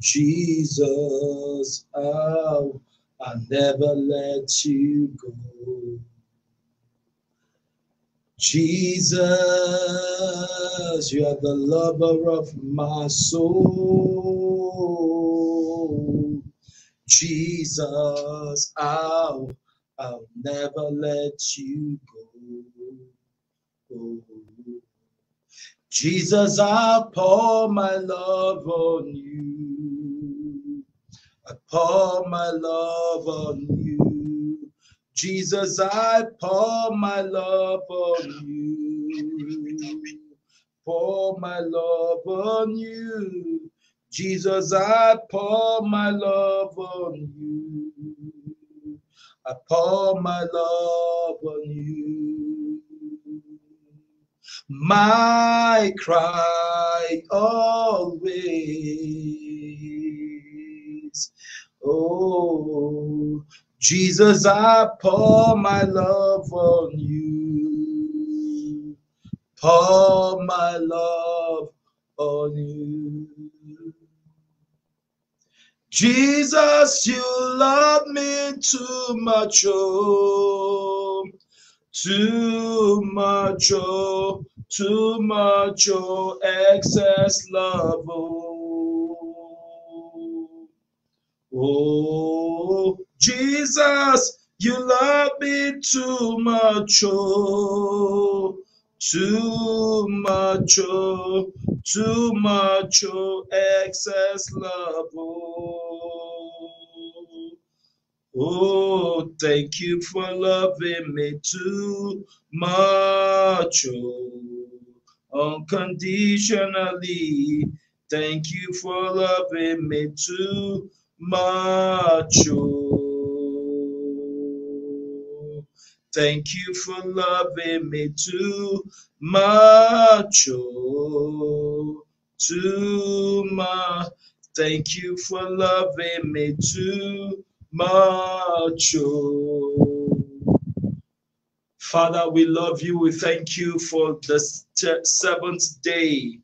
Jesus, oh, I'll never let you go. Jesus, you are the lover of my soul. Jesus, I'll, I'll never let you go. Oh, Jesus, I pour my love on you. I pour my love on you. Jesus, I pour my love on you. Pour my love on you. Jesus, I pour my love on you. I pour my love on you my cry always. Oh, Jesus, I pour my love on you. Pour my love on you. Jesus, you love me too much, oh, too much, oh, too much, oh, excess love, oh. Oh, Jesus, you love me too much, oh, too much, oh, too much, oh, excess love, oh. Oh, thank you for loving me too much, oh, unconditionally. Thank you for loving me too much, oh. Thank you for loving me too much, oh, too much. Thank you for loving me too much. Oh. Father, we love you. We thank you for the seventh day.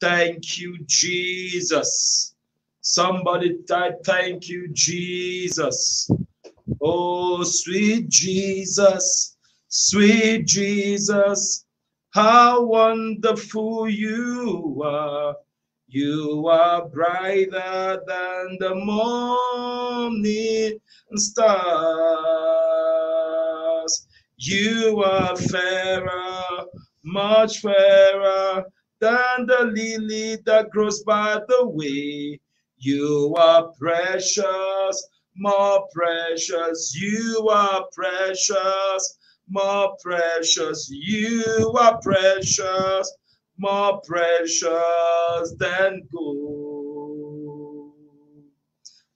Thank you, Jesus. Somebody type, thank you, Jesus. Oh, sweet Jesus, sweet Jesus, how wonderful you are. You are brighter than the morning stars. You are fairer, much fairer than the lily that grows by the way. You are precious, more precious. You are precious, more precious. You are precious more precious than gold.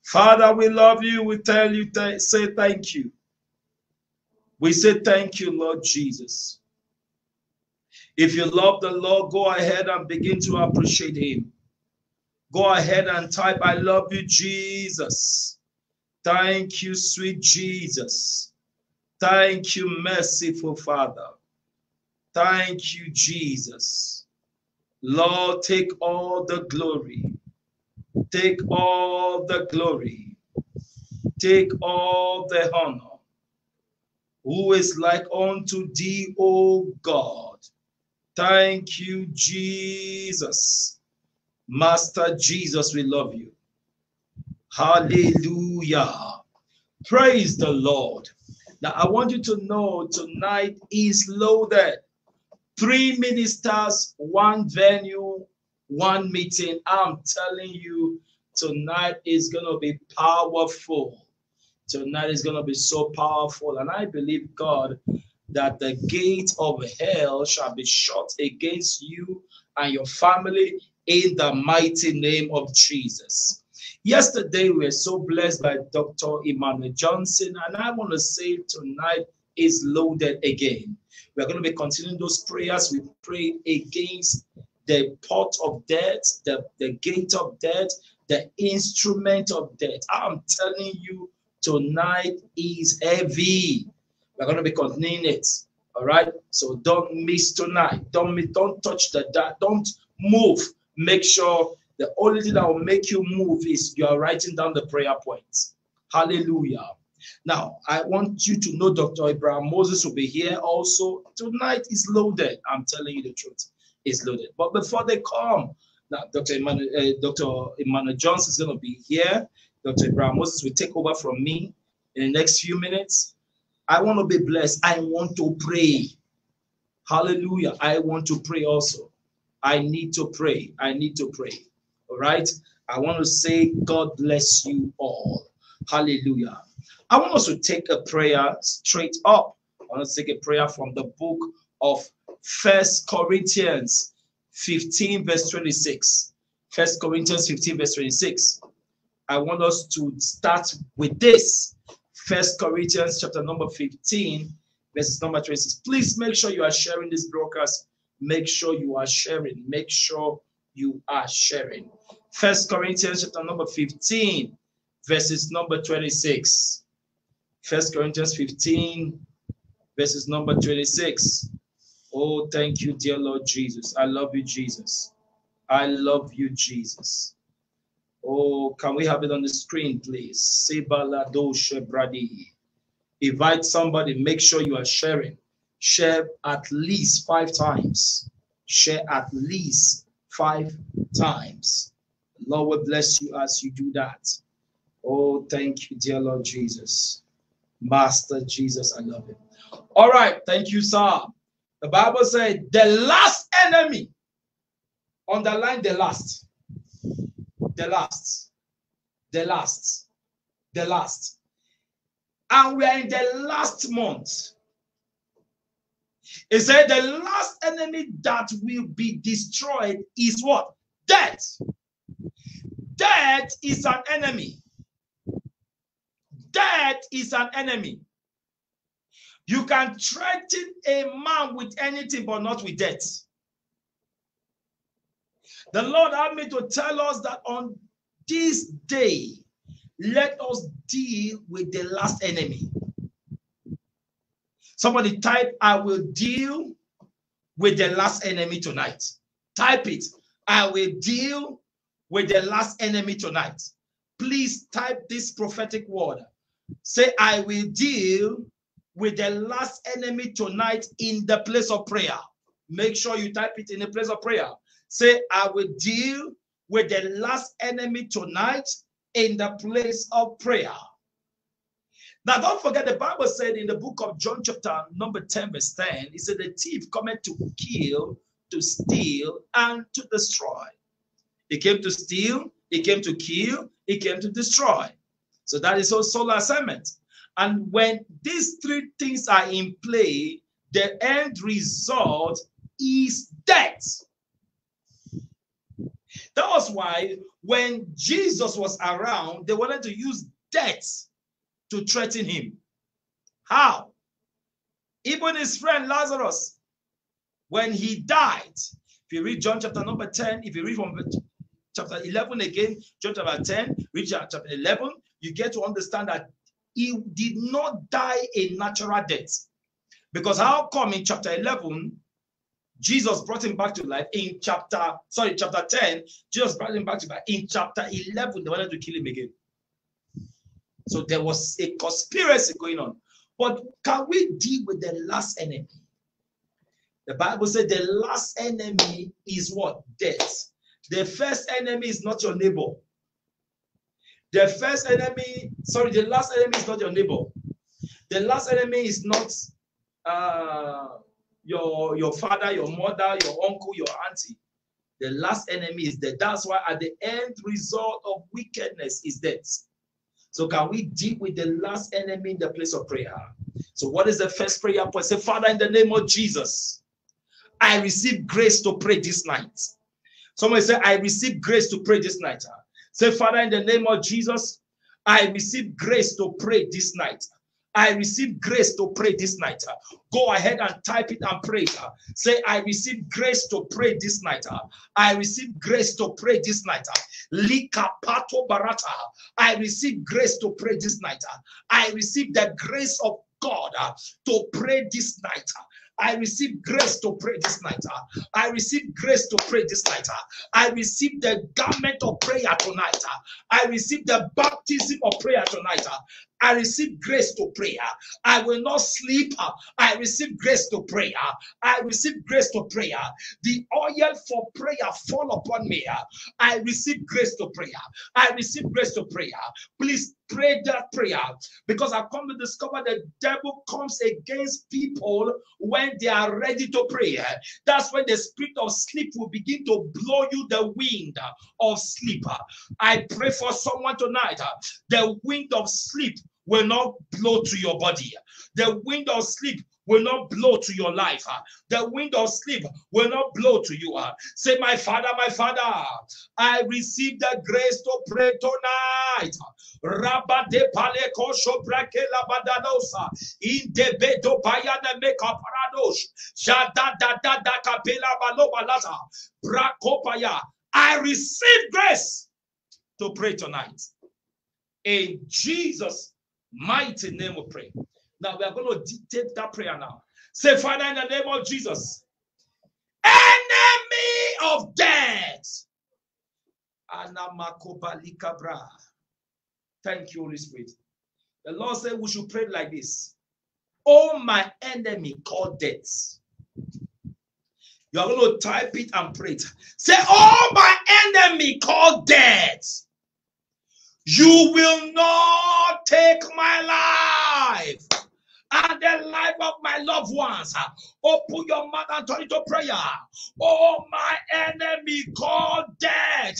Father, we love you. We tell you, th say thank you. We say thank you, Lord Jesus. If you love the Lord, go ahead and begin to appreciate him. Go ahead and type, I love you, Jesus. Thank you, sweet Jesus. Thank you, merciful Father. Thank you, Jesus. Lord, take all the glory. Take all the glory. Take all the honor. Who is like unto thee, O God? Thank you, Jesus. Master Jesus, we love you. Hallelujah. Praise the Lord. Now, I want you to know tonight is loaded three ministers, one venue, one meeting. I'm telling you, tonight is going to be powerful. Tonight is going to be so powerful. And I believe, God, that the gate of hell shall be shut against you and your family in the mighty name of Jesus. Yesterday, we were so blessed by Dr. Emmanuel Johnson, and I want to say tonight is loaded again. We're going to be continuing those prayers. We pray against the pot of death, the, the gate of death, the instrument of death. I'm telling you, tonight is heavy. We're going to be continuing it. All right. So don't miss tonight. Don't don't touch the that. Don't move. Make sure The only thing that will make you move is you are writing down the prayer points. Hallelujah. Now, I want you to know Dr. Abraham Moses will be here also. Tonight is loaded. I'm telling you the truth. It's loaded. But before they come, now Dr. Emmanuel, uh, Dr. Emmanuel Johnson is going to be here. Dr. Abraham Moses will take over from me in the next few minutes. I want to be blessed. I want to pray. Hallelujah. I want to pray also. I need to pray. I need to pray. All right. I want to say, God bless you all. Hallelujah. I want us to take a prayer straight up. I want to take a prayer from the book of First Corinthians 15, verse 26. First Corinthians 15, verse 26. I want us to start with this. First Corinthians chapter number 15, verses number 26. Please make sure you are sharing this broadcast. Make sure you are sharing. Make sure you are sharing. First Corinthians chapter number 15, verses number 26. First Corinthians 15, verses number 26. Oh, thank you, dear Lord Jesus. I love you, Jesus. I love you, Jesus. Oh, can we have it on the screen, please? Bradi. Invite somebody. Make sure you are sharing. Share at least five times. Share at least five times. Lord will bless you as you do that. Oh, thank you, dear Lord Jesus. Master Jesus, I love him. All right, thank you, sir. The Bible said the last enemy, underline the last, the last, the last, the last. And we are in the last month. It said the last enemy that will be destroyed is what? Death. Death is an enemy. Death is an enemy. You can threaten a man with anything, but not with death. The Lord had me to tell us that on this day, let us deal with the last enemy. Somebody type, I will deal with the last enemy tonight. Type it. I will deal with the last enemy tonight. Please type this prophetic word. Say, I will deal with the last enemy tonight in the place of prayer. Make sure you type it in the place of prayer. Say, I will deal with the last enemy tonight in the place of prayer. Now, don't forget the Bible said in the book of John, chapter number 10, verse 10, it said, The thief cometh to kill, to steal, and to destroy. He came to steal, he came to kill, he came to destroy. So that is our sole assignment. And when these three things are in play, the end result is death. That was why when Jesus was around, they wanted to use death to threaten him. How? Even his friend Lazarus, when he died, if you read John chapter number 10, if you read from chapter 11 again, John chapter 10, read chapter 11, you get to understand that he did not die a natural death. Because how come in chapter 11, Jesus brought him back to life. In chapter, sorry, chapter 10, Jesus brought him back to life. In chapter 11, they wanted to kill him again. So there was a conspiracy going on. But can we deal with the last enemy? The Bible said the last enemy is what? Death. The first enemy is not your neighbor. The first enemy, sorry, the last enemy is not your neighbor. The last enemy is not uh, your, your father, your mother, your uncle, your auntie. The last enemy is death. That's why at the end result of wickedness is death. So can we deal with the last enemy in the place of prayer? So what is the first prayer point? Say, Father, in the name of Jesus, I receive grace to pray this night. Somebody say, I receive grace to pray this night. Say, Father, in the name of Jesus, I receive grace to pray this night. I receive grace to pray this night. Go ahead and type it and pray. Say, I receive grace to pray this night. I receive grace to pray this night. Lika pato barata. I receive grace to pray this night. I receive the grace of God to pray this night. I receive grace to pray this night. Ah. I receive grace to pray this night. Ah. I receive the garment of prayer tonight. Ah. I receive the baptism of prayer tonight. I receive grace to pray. I will not sleep. I receive grace to pray. I receive grace to pray. The oil for prayer fall upon me. I receive grace to pray. I receive grace to prayer. Please pray that prayer because I've come to discover the devil comes against people when they are ready to pray. That's when the spirit of sleep will begin to blow you the wind of sleep. I pray for someone tonight. The wind of sleep will not blow to your body. The wind of sleep will not blow to your life. The wind of sleep will not blow to you. Say, My Father, my Father, I receive the grace to pray tonight. Rabade paleko shobrake labadadosa. In the bedo bayana meka paradosh. Shada da da da kapela balobalata. Brakopaya. I receive grace to pray tonight. In Jesus' mighty name we pray. Now we are going to dictate that prayer now. Say, Father, in the name of Jesus, enemy of death. Thank you, Holy Spirit. The Lord said we should pray like this. Oh, my enemy called death. You are going to type it and pray it. Say, Oh, my enemy called death. You will not take my life and the life of my loved ones. Open your mouth and turn into prayer. Oh, my enemy called death.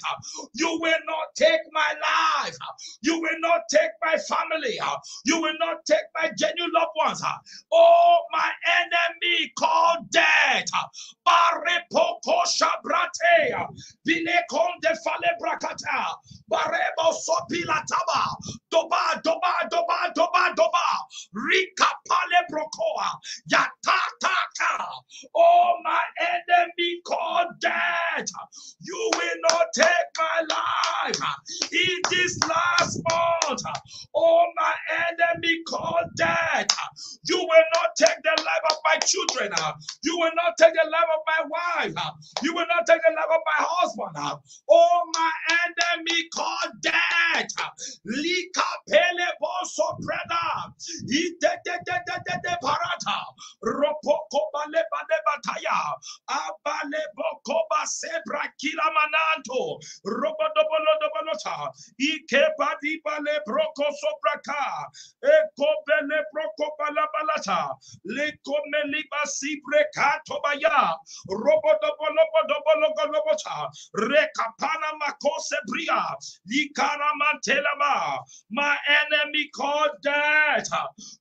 You will not take my life. You will not take my family. You will not take my genuine loved ones. Oh, my enemy called death. Barepoko shabrate. Bilekom de fale brakata. Barebo sopila taba. Doba, doba, doba, doba, doba. Rika pale brokoa. Yatataka. Oh, my enemy called death. You will not take my life in this last month. Oh, my enemy called death. You will not take the life of my children. You will not take the life of my wife. You will not take the life of my husband. Oh, my enemy called death. Lika pele boso preda. Parata. Ropoko bale bale bataya. Abale boko ba sebra kila mananto. Robodobolo dobolota. Ike badi bale broko sobraka. Eko bele broko balabalata. Leko meliba sibre bodobolo golobota. Rekapana makose bria. My enemy called death.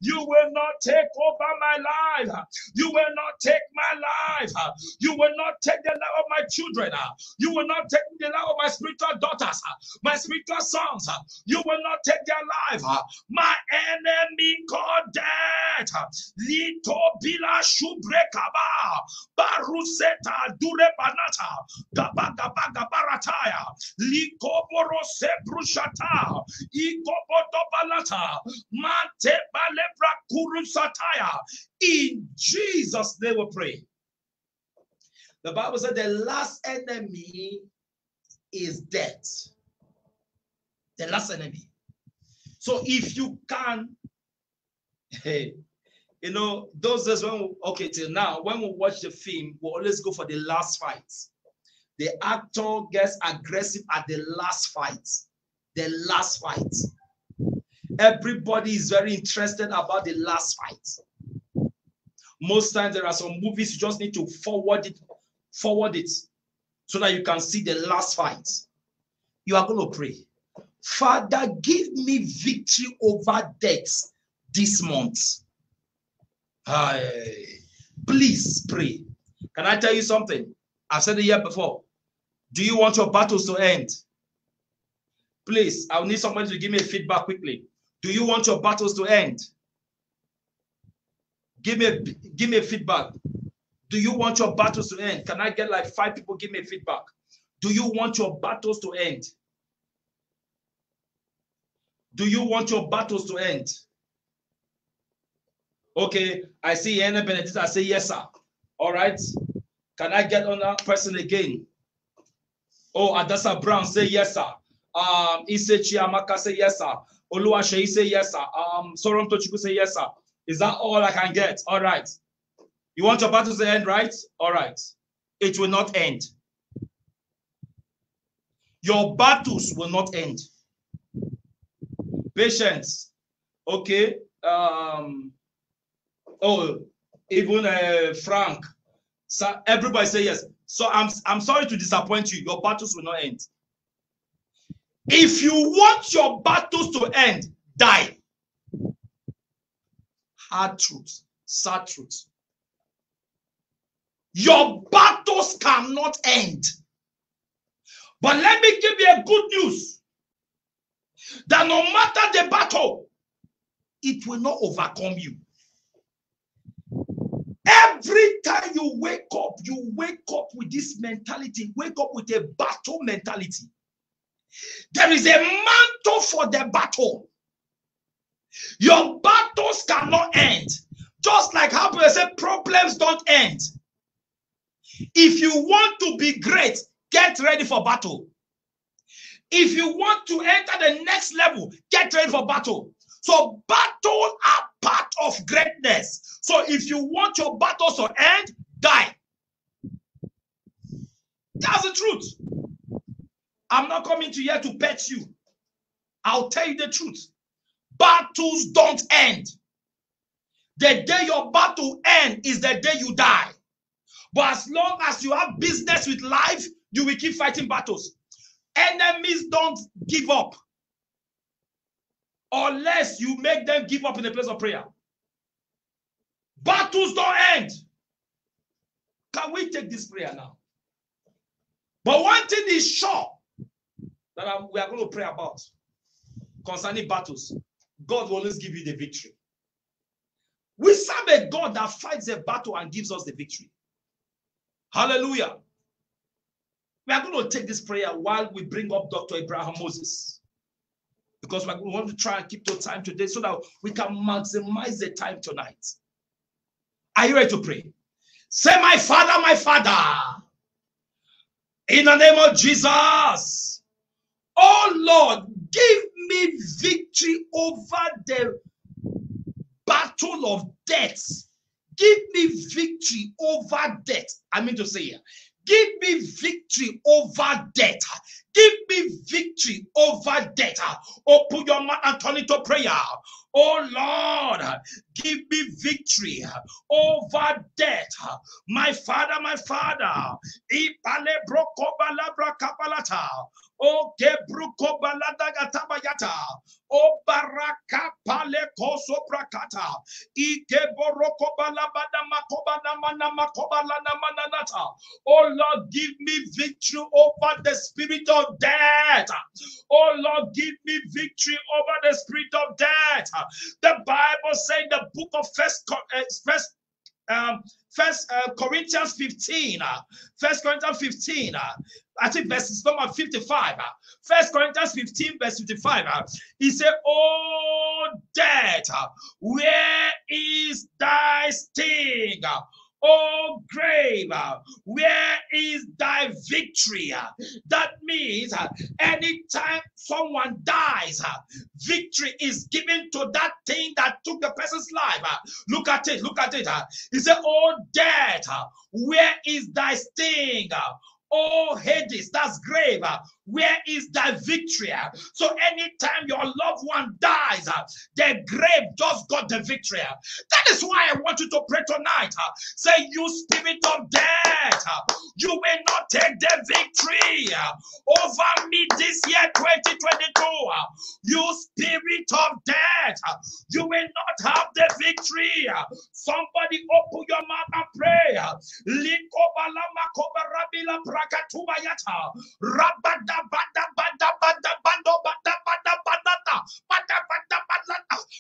You will not take over my life. You will not take my life. You will not take the life of my children. You will not take the life of my spiritual daughters, my spiritual sons. You will not take their life. My enemy called death. Lito bila shubrekaba. Baruseta dure banata. Gaba gaba gabarataya. Likoboro sebrushata. Ikobodobalata. Mante balebra. Satire in Jesus' name we pray. The Bible said the last enemy is death. The last enemy. So if you can, hey, you know, those days when we, okay, till now, when we watch the film, we always go for the last fight. The actor gets aggressive at the last fight. The last fight. Everybody is very interested about the last fight. Most times there are some movies you just need to forward it, forward it, so that you can see the last fight. You are going to pray. Father, give me victory over death this month. Hi. Please pray. Can I tell you something? I've said it here before. Do you want your battles to end? Please, I'll need somebody to give me feedback quickly. Do you want your battles to end? Give me a, give me a feedback. Do you want your battles to end? Can I get like five people give me feedback? Do you want your battles to end? Do you want your battles to end? Okay, I see Anna Benedict. I say yes, sir. All right. Can I get on that person again? Oh, Adasa Brown say yes, sir. Um, Ise Chiamaka say yes, sir. Oluwaseyi say yes, sir. Um, Soron Tochiku say yes, sir. Is that all I can get? All right. You want your battle to end, right? All right. It will not end. Your battles will not end. Patience. Okay. Um. Oh, even uh, Frank. So everybody say yes. So I'm I'm sorry to disappoint you. Your battles will not end. If you want your battles to end, die. Hard truth, sad truth. Your battles cannot end. But let me give you a good news that no matter the battle, it will not overcome you. Every time you wake up, you wake up with this mentality, wake up with a battle mentality. There is a mantle for the battle. Your battles cannot end. Just like how people say problems don't end. If you want to be great, get ready for battle. If you want to enter the next level, get ready for battle. So battles are part of greatness. So if you want your battles to end, die. That's the truth. I'm not coming to here to pet you. I'll tell you the truth. Battles don't end. The day your battle end is the day you die. But as long as you have business with life, you will keep fighting battles. Enemies don't give up unless you make them give up in the place of prayer. Battles don't end. Can we take this prayer now? But one thing is sure that I'm, we are going to pray about concerning battles. God will always give you the victory. We serve a God that fights a battle and gives us the victory. Hallelujah. We are going to take this prayer while we bring up Dr. Abraham Moses. Because we want to try and keep the time today so that we can maximize the time tonight. Are you ready to pray? Say, My Father, my Father, in the name of Jesus. Oh Lord, give me victory over the battle of death. Give me victory over death. I mean to say here, give me victory over death. Give me victory over death. Open your mouth and turn into prayer. Oh Lord, give me victory over death. My Father, my Father. O gebruko balada gatabayata. O baraka pale koso prakata. Ike boroko balabada makobana mana makobalana mananata. Oh Lord, give me victory over the spirit of death. Oh Lord, give me victory over the spirit of death. The Bible says the book of First, uh, First um, First uh, Corinthians 15, uh, First Corinthians 15, uh, I think verse number 55. Uh, First Corinthians 15, verse 55. Uh, he said, Oh, death, where is thy sting? Oh, grave, uh, where is thy victory? Uh, that means uh, anytime someone dies, victory is given to that thing that took the person's life. Look at it, look at it. He said, Oh, death, where is thy sting? Oh, Hades, that's grave. Where is thy victory? So anytime your loved one dies, the grave just got the victory. That is why I want you to pray tonight. Say, you spirit of death, you will not take the victory over me this year 2022. You spirit of death, you will not have the victory. Somebody open your mouth and pray. Rabada bada bada bando bada bada badata. Bada bada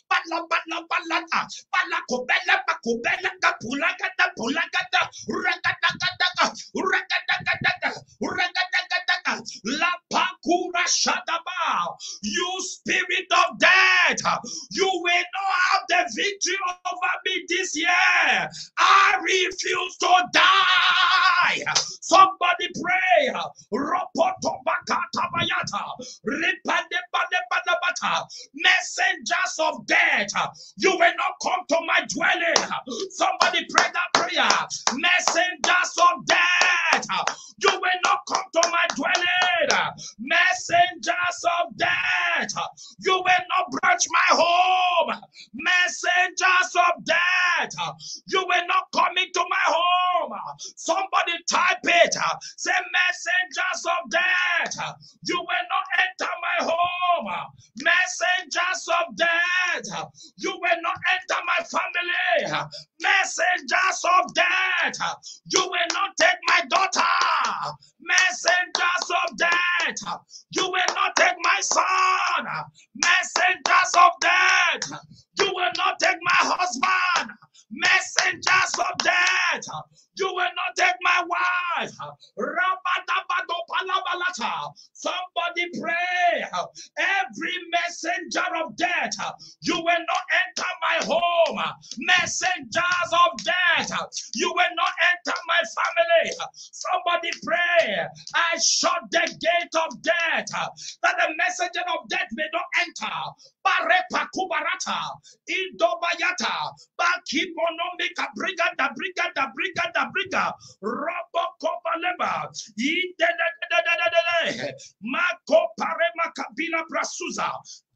balata, balata, rakata kata ka, rakata kata ka, rakata kata ka, la pakura. You spirit of death, you will not have the victory over me this year. I refuse to die. Somebody pray. Ropoto bakata bayata, bata, messenger. Messengers of death, you will not come to my dwelling. Somebody pray that prayer. Messengers of death, you will not come to my dwelling. Messengers of death, you will not branch my home. Messengers of death, you will not come into my home. Somebody type it. Say, messengers of death, you will not enter my home. Messengers of death, you will not enter my family. Messengers of death, you will not take my daughter. Messengers of death, you will not take my son. Messengers of death, you will not take my husband. Messengers of death, you will not take my wife. Somebody pray. Every messenger of death, you will not enter my home. Messengers of death, you will not enter my family. Somebody pray. I shut the gate of death that the messenger of death may not enter. Barepa kubarata, idobayata, bakimonomika brigada brigada brigada briga, robo kobaleba, idededededede, mako parema kabila brasuza,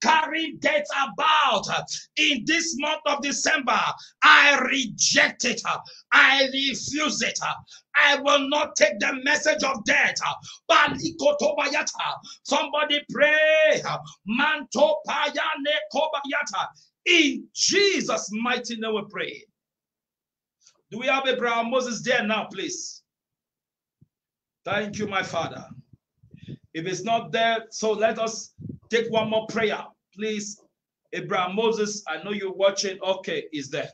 carrying death about in this month of December. I reject it. I refuse it. I will not take the message of death. Somebody pray. Manto payane kobayata. In Jesus' mighty name we pray. Do we have Abraham Moses there now, please? Thank you, my father. If it's not there, so let us take one more prayer, please. Abraham Moses, I know you're watching. Okay, is there.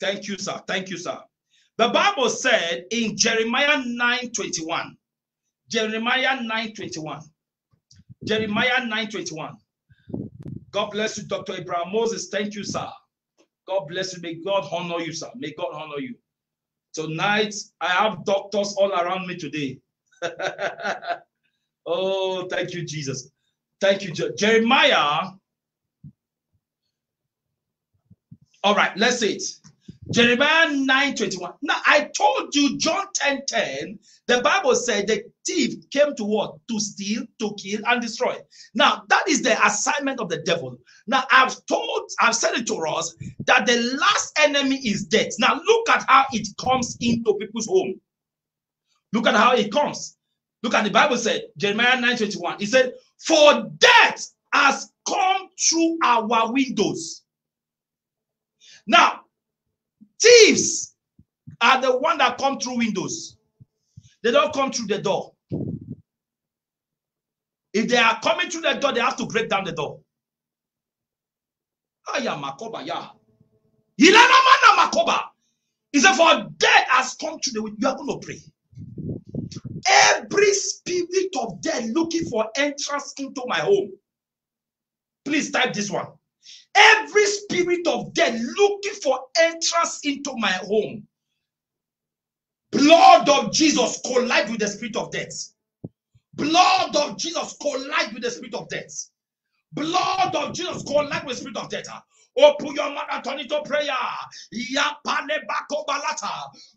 Thank you, sir. Thank you, sir. The Bible said in Jeremiah 9 21, Jeremiah 9 21, Jeremiah 9 21. God bless you, Dr. Abraham Moses. Thank you, sir. God bless you. May God honor you, sir. May God honor you. Tonight, I have doctors all around me today. oh, thank you, Jesus. Thank you, Je Jeremiah. All right, let's see it. Jeremiah 9 21. Now, I told you, John 10 10, the Bible said the thief came to what? To steal, to kill, and destroy. Now, that is the assignment of the devil. Now, I've told, I've said it to us that the last enemy is death. Now, look at how it comes into people's home. Look at how it comes. Look at the Bible said, Jeremiah 9 21. He said, For death has come through our windows. Now, Thieves are the one that come through windows. They don't come through the door. If they are coming through the door, they have to break down the door. He said, for death has come to the window. You are going to pray. Every spirit of death looking for entrance into my home. Please type this one. Every spirit of death looking for entrance into my home. Blood of Jesus collide with the spirit of death. Blood of Jesus collide with the spirit of death. Blood of Jesus collide with the spirit of death. Open your mouth and turn into prayer.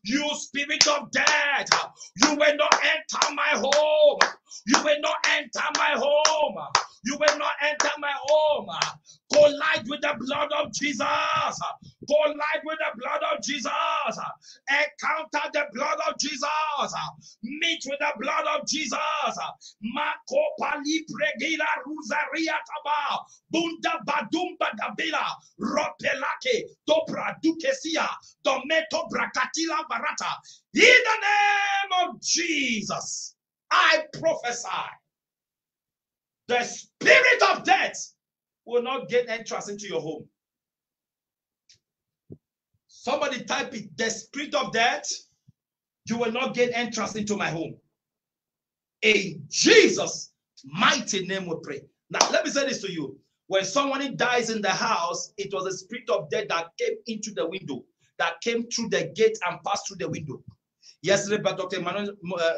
You spirit of death, you will not enter my home. You will not enter my home. You will not enter my home. Collide with the blood of Jesus. Collide with the blood of Jesus. Encounter the blood of Jesus. Meet with the blood of Jesus. Makopali pregila ruzaria taba. Bunda badumba dabila. Ropelake. Dobra dukesia. Dometo brakatila barata. In the name of Jesus, I prophesy the spirit of death will not gain entrance into your home. Somebody type it the spirit of death, You will not gain entrance into my home. In Jesus' mighty name we pray. Now, let me say this to you. When someone dies in the house, it was a spirit of death that came into the window, that came through the gate and passed through the window. Yesterday, but Dr. Emmanuel, uh,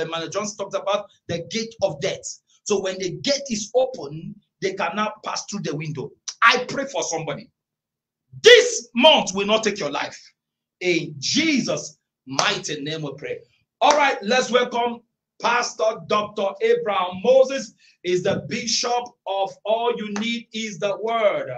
Emmanuel talked about the gate of death. So when the gate is open, they cannot pass through the window. I pray for somebody. This month will not take your life. In Jesus' mighty name we pray. All right, let's welcome Pastor Dr. Abraham Moses is the bishop of all you need is the word.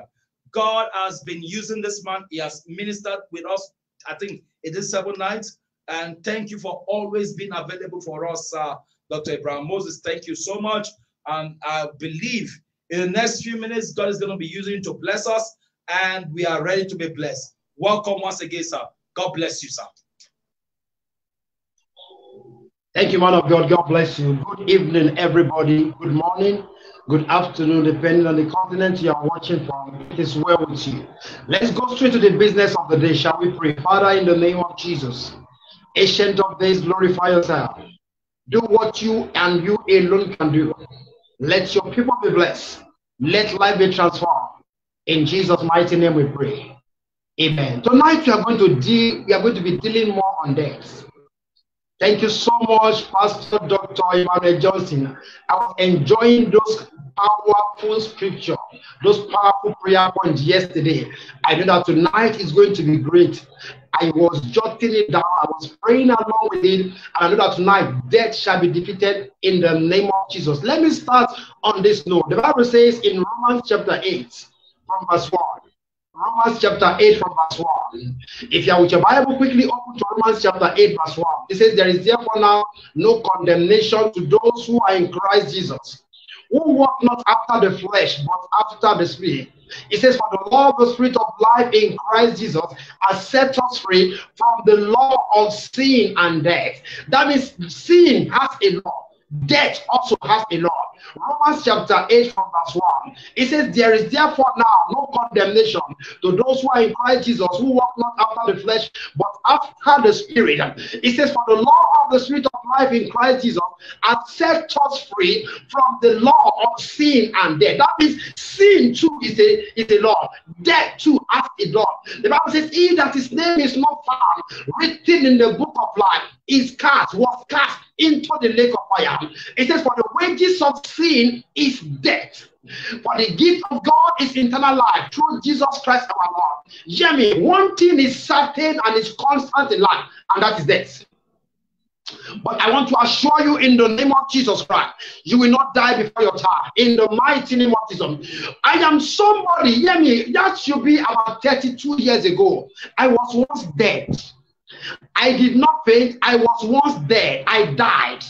God has been using this man. He has ministered with us, I think it is seven nights. And thank you for always being available for us, uh, Dr. Abraham Moses. Thank you so much. And I believe in the next few minutes, God is going to be using to bless us, and we are ready to be blessed. Welcome once again, sir. God bless you, sir. Thank you, man of God. God bless you. Good evening, everybody. Good morning, good afternoon, depending on the continent you are watching from. It is well with you. Let's go straight to the business of the day, shall we pray? Father, in the name of Jesus, ancient of days, glorify yourself. Do what you and you alone can do. Let your people be blessed. Let life be transformed. In Jesus' mighty name we pray. Amen. Tonight we are going to deal, we are going to be dealing more on death. Thank you so much, Pastor Dr. Emmanuel Johnson. I was enjoying those powerful scripture, those powerful prayer points yesterday. I know that tonight is going to be great. I was jotting it down, I was praying along with it, and I know that tonight death shall be defeated in the name of Jesus. Let me start on this note. The Bible says in Romans chapter 8, from verse 1. Romans chapter 8 from verse 1. If you are with your Bible, quickly open to Romans chapter 8, verse 1. It says, There is therefore now no condemnation to those who are in Christ Jesus, who walk not after the flesh, but after the Spirit. It says, For the law of the Spirit of life in Christ Jesus has set us free from the law of sin and death. That means sin has a law, death also has a law. Romans chapter 8 from verse 1. It says, There is therefore now no condemnation to those who are in Christ Jesus, who walk not after the flesh, but after the Spirit. It says, For the law of the Spirit of life in Christ Jesus has set us free from the law of sin and death. That means sin too is a, is a law, death too has a law. The Bible says, He that his name is not found written in the book of life is cast, was cast into the lake of fire. It says, For the wages of sin is death. For the gift of God is eternal life through Jesus Christ our Lord. Hear me, one thing is certain and is constant in life, and that is death. But I want to assure you in the name of Jesus Christ, you will not die before your time. In the mighty name of Jesus. I am somebody, hear me, that should be about 32 years ago. I was once dead. I did not faint. I was once dead. I died.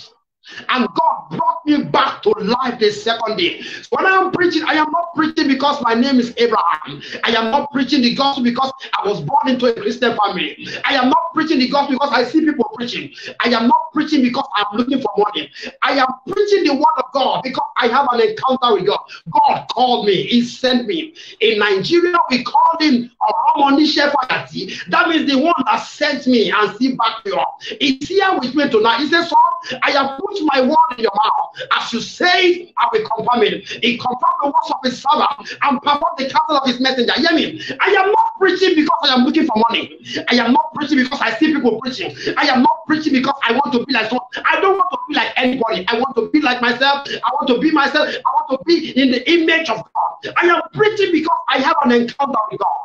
And God brought me back to life the second day. So when I'm preaching, I am not preaching because my name is Abraham. I am not preaching the gospel because I was born into a Christian family. I am not preaching the gospel because I see people preaching. I am not preaching because I'm looking for money. I am preaching the word of God because I have an encounter with God. God called me. He sent me. In Nigeria, we call him Romani Shefayati. That means the one that sent me and see back to you. He's here with me tonight. He says, son, I have put my word in your mouth. As you say, I will confirm it. He confirmed the words of his servant and performed the counsel of his messenger. Hear me. I am not preaching because I am looking for money. I am not preaching because I see people preaching. I am not preaching because I want to be like someone. I don't want to be like anybody. I want to be like myself. I want to be myself. I want to be in the image of God. I am preaching because I have an encounter with God.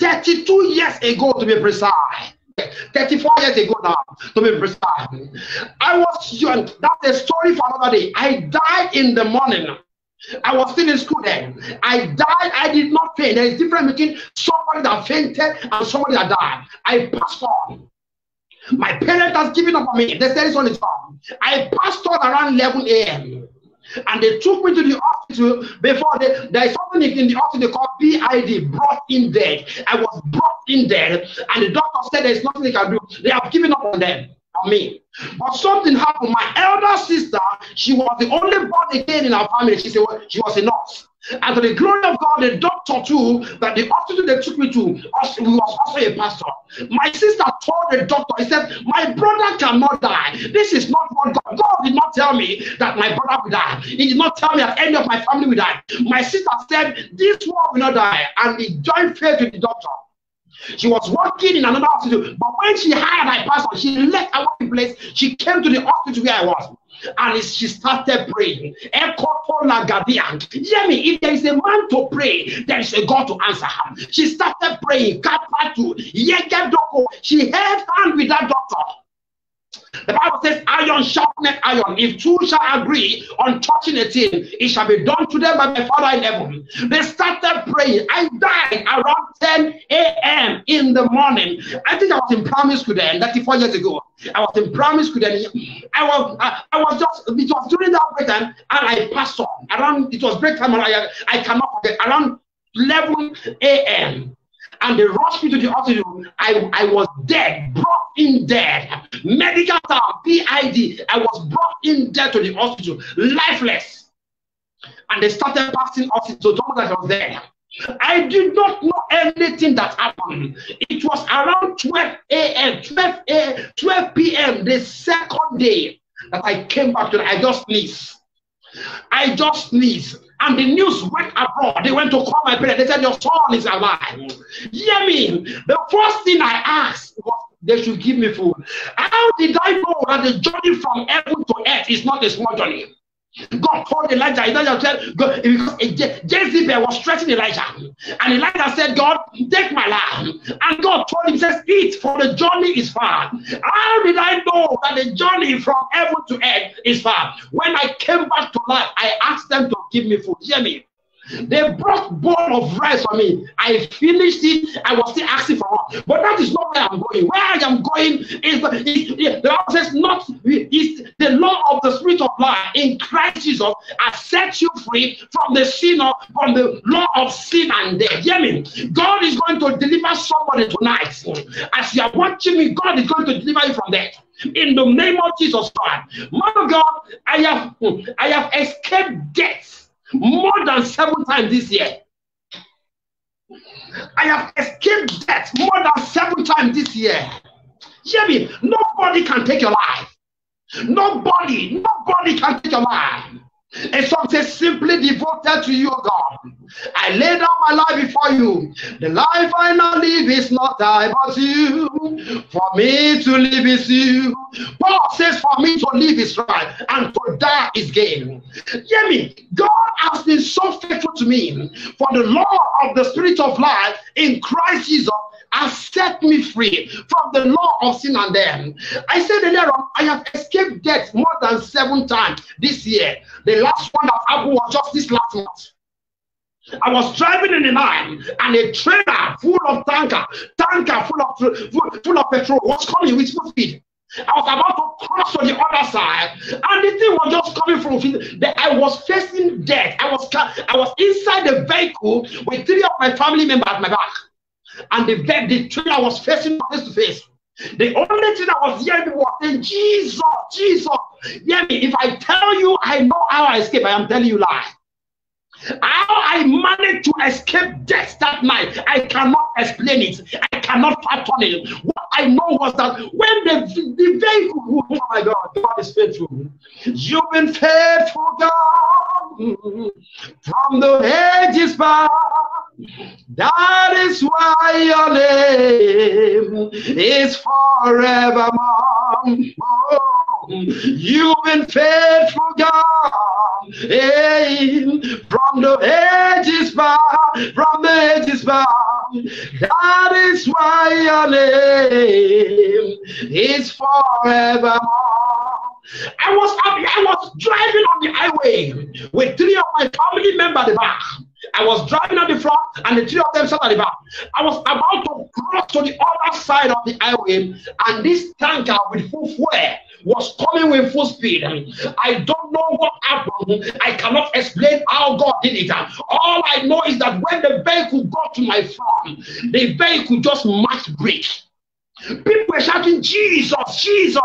32 years ago, to be precise. 34 years ago now, to be precise. I was young. That's a story for another day. I died in the morning. I was still in school then. I died. I did not faint. There is difference between somebody that fainted and somebody that died. I passed on. My parents has given up on me. They said it's on its own. I passed on around 11 a.m and they took me to the hospital before they, there is something in the hospital called BID, brought in dead. I was brought in dead, and the doctor said there's nothing they can do. They have given up on them. Me. But something happened. My elder sister, she was the only born again in our family. She said well, she was a nurse. And to the glory of God, the doctor too, that the hospital they took me to we was also a pastor. My sister told the doctor, he said, My brother cannot die. This is not what God. God did not tell me that my brother will die. He did not tell me that any of my family will die. My sister said, This one will not die. And he joined faith with the doctor. She was working in another hospital, but when she hired my pastor, she left her working place. She came to the hospital where I was and she started praying. Hear me, if there is a man to pray, there is a God to answer him. She started praying. She held hand with that doctor. The Bible says, iron sharpened iron. If two shall agree on touching a thing, it shall be done to them by my Father in heaven. They started praying. I died around 10 a.m. in the morning. I think I was in primary school then, 34 years ago. I was in primary school then. I was, I, I was just, it was during that break time, and I passed on. Around, it was break time, and I, I cannot forget, around 11 a.m and they rushed me to the hospital. I, I was dead, brought in dead. Medical term, BID. I was brought in dead to the hospital, lifeless. And they started passing oxygen to so that I was there. I did not know anything that happened. It was around 12 a.m., 12 a.m., 12 p.m., the second day that I came back to The, I just sneezed. I just sneezed. And the news went abroad. They went to call my parents. They said, Your son is alive. Hear me. The first thing I asked was, They should give me food. How did I know that the journey from heaven to earth is not a small journey? God told Elijah, Elijah said, God, because Jezebel was stretching Elijah. And Elijah said, God, take my lamb. And God told him, says, eat, for the journey is far. How did I know that the journey from heaven to earth is far? When I came back to life, I asked them to give me food. Hear me. They brought bowl of rice for me. I finished it. I was still asking for more. But that is not where I'm going. Where I am going is the, is, says not is the law of the spirit of life in Christ Jesus has set you free from the sin of from the law of sin and death. Hear me. God is going to deliver somebody tonight. As you are watching me, God is going to deliver you from death in the name of Jesus Christ. Of God, I have I have escaped death more than seven times this year. I have escaped death more than seven times this year. Hear me, nobody can take your life. Nobody, nobody can take your life. Song says, simply devoted to you, God. I lay down my life before you. The life I now live is not I, but you. For me to live is you. Paul says, for me to live is right, and to die is gain. Hear me. God has been so faithful to me. For the law of the spirit of life in Christ Jesus has set me free from the law of sin and death. I said earlier I have escaped death more than seven times this year. The last one that happened was just this last month. I was driving in the night and a trailer full of tanker, tanker full of full, full of petrol was coming with full speed. I was about to cross to the other side, and the thing was just coming from the, I was facing death. I was I was inside the vehicle with three of my family members at my back and the the trailer was facing face to face. The only thing I was hearing was saying, Jesus, Jesus. Hear me, if I tell you I know how I escape, I am telling you lie. How I managed to escape death that night, I cannot explain it. I cannot fathom it. What I know was that when the, the vehicle, oh my God, God is faithful. You've been faithful, God, from the ages past. That is why your name is forevermore. Oh, you've been faithful, God. Hey, from the ages past, from the ages past. That is why your name is forevermore. I was I was driving on the highway with three of my family members back. I was driving on the front and the three of them sat at the back. I was about to cross to the other side of the highway and this tanker with full fuel was coming with full speed. I don't know what happened. I cannot explain how God did it. All I know is that when the vehicle got to my farm, the vehicle just matched brake. People were shouting, Jesus, Jesus.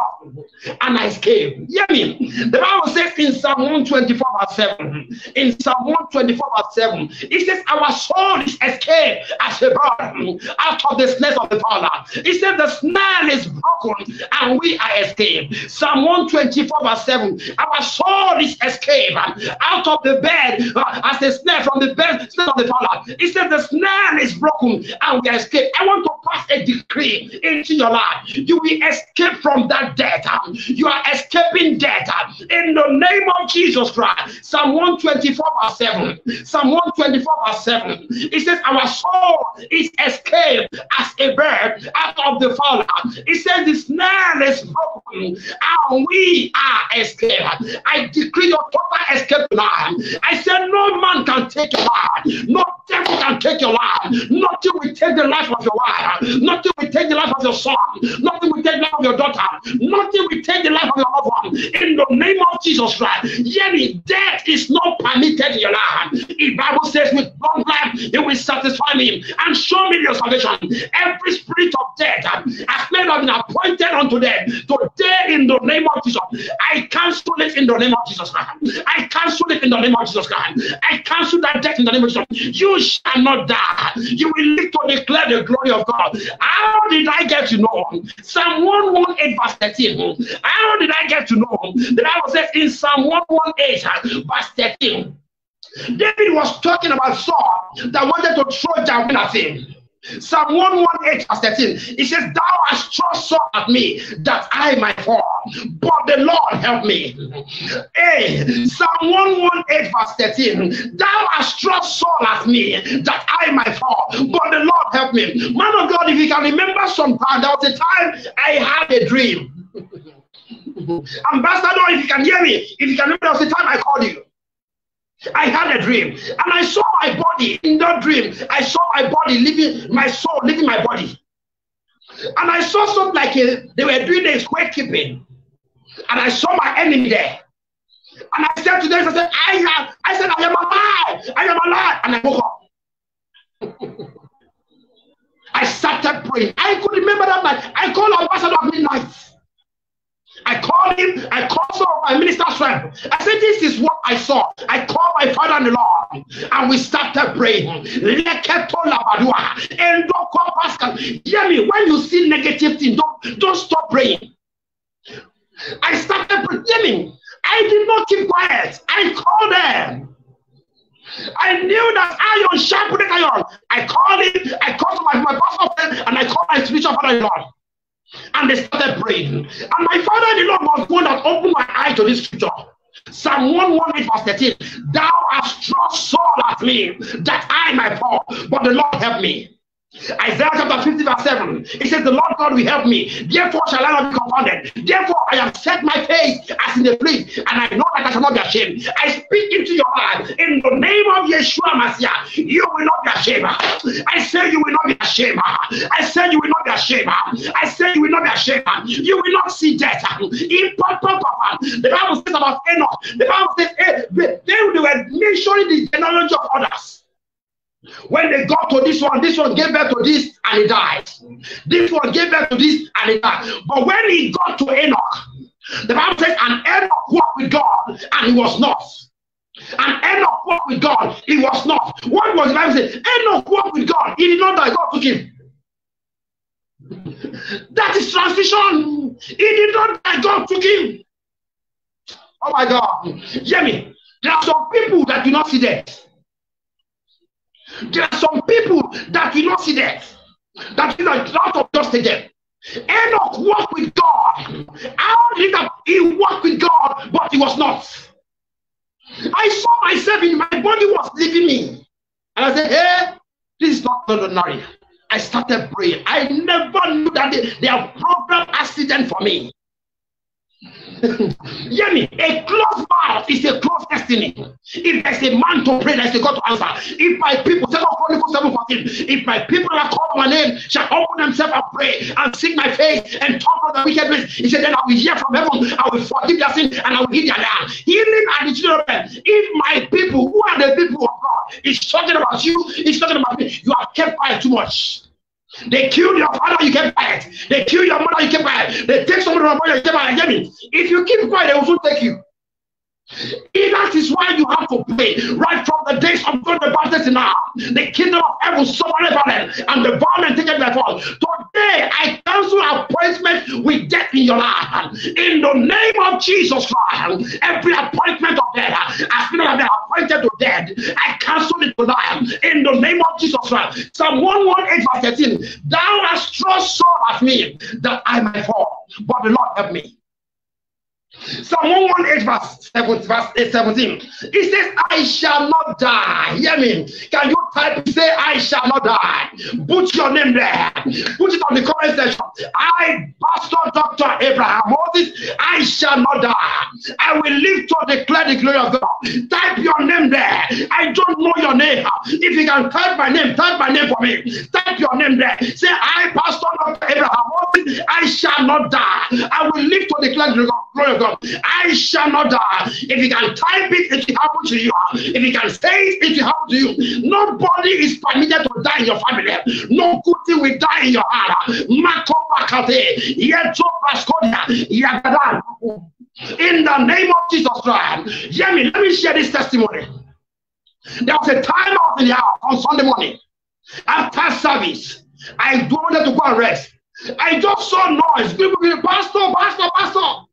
and I escaped. Hear me. The Bible says in Psalm 124, verse 7. In Psalm 124, verse 7, it says, Our soul is escaped as a bird out of the snares of the fowler. It says, The snare is broken and we are escaped. Psalm 124, verse 7. Our soul is escaped out of the bed uh, as a snare from the bed snare of the fowler. It says, The snare is broken and we escape. I want to pass a decree your life. You will escape from that death. You are escaping death in the name of Jesus Christ. Psalm 124, verse 7. Psalm 124, verse 7. It says, Our soul is escaped as a bird out of the fowler. It says, The snare is broken and we are escaped. I decree your total escape tonight. I said, No man can take your life. No devil can take your life. Nothing will take the life of your wife. Nothing will take the life of your son. Nothing will take the life of your daughter. Nothing will take the life of your loved one. In the name of Jesus Christ. Yet death is not permitted in your life. The Bible says with long life, it will satisfy me and show me your salvation. Every spirit of death has made have been appointed unto them. Today, in the name of Jesus, I cancel it in the name of Jesus Christ. I cancel it in the name of Jesus Christ. I cancel that death in the name of Jesus. You shall not die. You will live to declare the glory of God. How did I get to know? him? Psalm 118, verse 13. How did I get to know? Him? The Bible says in Psalm 118, verse 13. David was talking about Saul that wanted to throw down at him. Psalm 118, verse 13. It says, Thou hast thrust Saul at me that I might fall, but the Lord help me. Hey, Psalm 118, verse 13. Thou hast thrust Saul at me that I might fall, but the Lord help me. Man of God, if you can remember sometime, there was a time I had a dream. Ambassador, if you can hear me, if you can remember, there was a time I called you. I had a dream and I saw my body in that dream. I saw my body leaving, my soul leaving my body. And I saw something like they were doing a square keeping. And I saw my enemy there. And I said to them, I said, I have, I said, I am alive. I am alive. And I woke up. I started praying. I could remember that night. I called ambassador at midnight. I called him, I called some of my minister's. I said, This is what I saw. I called my father in the and we started praying. And Pascal. Hear me, when you see negative things, don't, don't stop praying. I started praying. I did not keep quiet. I called them. I knew that iron sharpened iron. I called him, I called my, my pastor friend, and I called my spiritual father in law. And they started praying. And my father in law was one that opened my eye to this scripture. Psalm 118 verse 13. Thou hast thrust Saul at me that I might fall, but the Lord help me. Isaiah chapter 50, verse 7. It says, The Lord God will help me. Therefore shall I not be confounded. Therefore I have set my face in the flint, and I know that I shall not be ashamed. I speak into your heart in the name of Yeshua Messiah. You will not be ashamed. I say you will not be ashamed. I say you will not be ashamed. I say you will not be ashamed. You will not see death. The Bible says about Enoch. The Bible says eh, they, they were mentioning the genealogy of others. When they got to this one, this one gave birth to this and he died. This one gave birth to this and he died. But when he got to Enoch, the Bible says, and Enoch walked with God and he was not. And Enoch walked with God, he was not. What was the Bible say? Enoch walked with God, he did not die, God took him. That is transition. He did not die, God took him. Oh my God. Hear me. There are some people that do not see that. There are some people that do not see death, that will not of just death. Enoch walked with God. How did that he walked with God, but he was not? I saw myself in my body was leaving me. And I said, Hey, this is not ordinary. I started praying. I never knew that they, they have programmed accident for me. Me. A closed mouth is a closed destiny. If there's a man to pray, there's a God to answer. If my people, Second Chronicles 7 14, if my people that call my name shall open themselves and pray and seek my face and talk from the wicked ways, he said, then I will hear from heaven, I will forgive their sin, and I will heal their land. Healing and the children. If my people, who are the people of God, is talking about you, is talking about me, you have kept quiet too much. They kill your father, you keep quiet. They kill your mother, you keep quiet. They take somebody from your mother, you keep quiet. If you keep quiet, they will also take you. That is why you have to pray right from the days of God the Baptist now. The kingdom of heaven suffered violence, and the violent taken by force. Today, I cancel appointment with death in your life. In the name of Jesus Christ, every appointment of death, as people have been appointed to death, I cancel it tonight. In the name of Jesus Christ. Psalm 118, verse 13. Thou hast thrust so at me that I might fall, but the Lord help me. Psalm 118 verse 17. It says, I shall not die. Hear me. Can you type say, I shall not die? Put your name there. Put it on the comment section. I, Pastor Dr. Abraham Moses, I shall not die. I will live to declare the glory of God. Type your name there. I don't know your name. If you can type my name, type my name for me. Type your name there. Say, I, Pastor Dr. Abraham Moses, I shall not die. I will live to declare the glory of God. I shall not die. If you can type it, it will happen to you. If you can say it, it will happen to you. Nobody is permitted to die in your family. No good thing will die in your heart. In the name of Jesus Christ. Hear me. Let me share this testimony. There was a time of the hour on Sunday morning after service. I wanted to go and rest. I just saw noise. People pastor, pastor, pastor.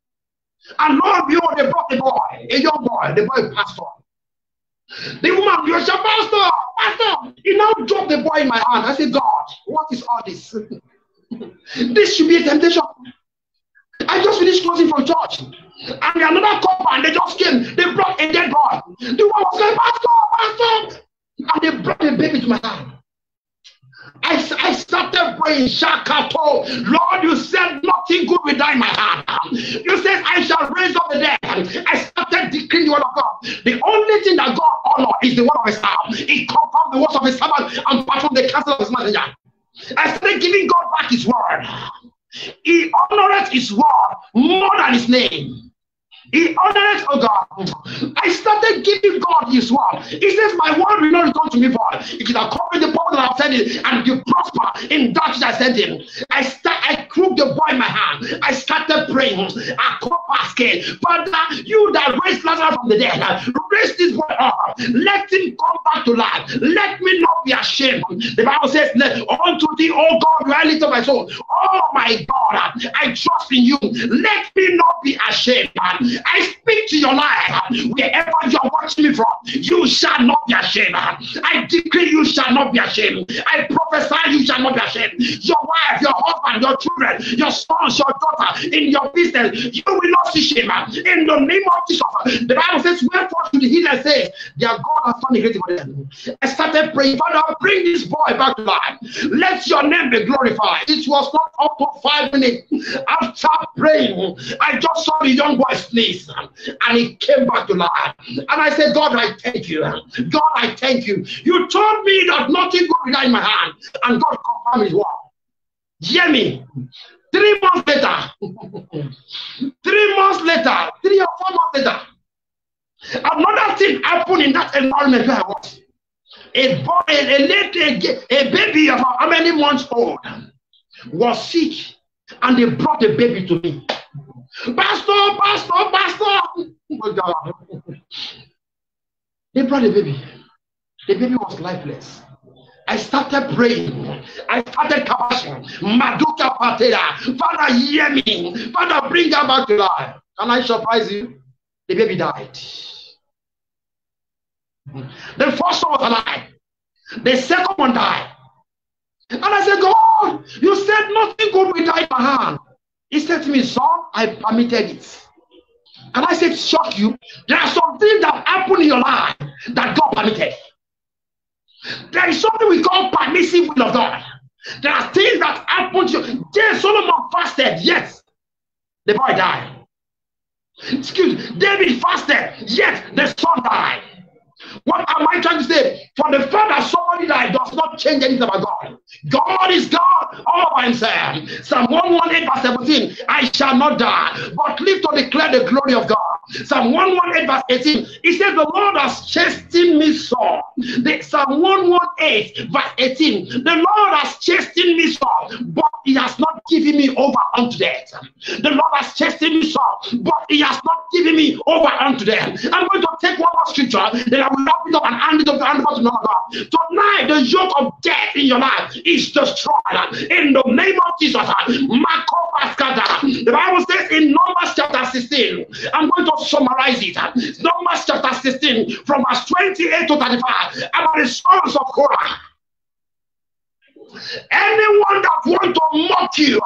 And lo and behold, they brought the boy, a young boy, the boy pastor. The woman, you said, Pastor, Pastor, he now dropped the boy in my hand. I said, God, what is all this? this should be a temptation. I just finished closing from church. And another couple, and they just came. They brought a dead boy. The one was saying, Pastor, Pastor. And they brought the baby to my hand. I, I started praying, Shakato. Lord, you said nothing good will die in my heart. You said, I shall raise up the dead. I started decreeing the word of God. The only thing that God honor is the word of his mouth. He confirmed the words of his servant and performed the counsel of his messenger. I started giving God back his word. He honored his word more than his name. He honored, oh God. I started giving God his word. He says, My word will not return to me void. It will accomplish the purpose that I've sent it and you prosper in that which I sent him. I start, I crooked the boy in my hand. I started praying. I called Pascal. Father, you that raised Lazarus from the dead, raise this boy up. Let him come back to life. Let me not be ashamed. The Bible says, Unto thee, oh God, I lift up my soul. Oh my God, I trust in you. Let me not be ashamed. I speak to your life wherever you're watching me from. You shall not be ashamed. I decree you shall not be ashamed. I prophesy you shall not be ashamed. Your wife, your husband, your children, your sons, your daughter, in your business, you will not see shame. In the name of Jesus, the Bible says, Wherefore should the healer say, Their God has done a great for them. I started praying, Father, bring this boy back to life. Let your name be glorified. It was not up to five minutes after praying. I just saw the young boy sleep and he came back to life. And I said, God, I thank you. God, I thank you. You told me that nothing good in my hand, and God confirmed his word. Hear me. Three months later, three months later, three or four months later, another thing happened in that environment where I was. A boy, a, lady, a baby of how many months old was sick, and they brought the baby to me. Pastor, Pastor, Pastor. Oh. They brought the baby. The baby was lifeless. I started praying. I started compassion. Maduka Patera. Father, hear me. Father, bring her back to life. Can I surprise you? The baby died. The first one was alive. The second one died. And I said, God, you said nothing good will die in my hand. He said to me, Son, I permitted it. And I said, Shock you. There are some things that happen in your life that God permitted. There is something we call permissive will of God. There are things that happen to you. Yes, Solomon fasted, yes. The boy died. Excuse me, David fasted, yes, the son died. What am I trying to say? For the fact that somebody died does not change anything about God. God is God all by himself. Psalm 118, verse 17 I shall not die, but live to declare the glory of God. Psalm 118, verse 18, it says, The Lord has chastened me so. The, Psalm 118, verse 18, The Lord has chastened me so, but he has not given me over unto death. The Lord has chastened me so, but he has not given me over unto death. I'm going to take one more scripture, then I will wrap it up and hand it up to hand over to God. Tonight, the yoke of death in your life is destroyed in the name of Jesus. The Bible says in Numbers chapter 16, I'm going to summarize it. Numbers chapter 16, from verse 28 to 35, about the sons of Korah. Anyone that want to mock you,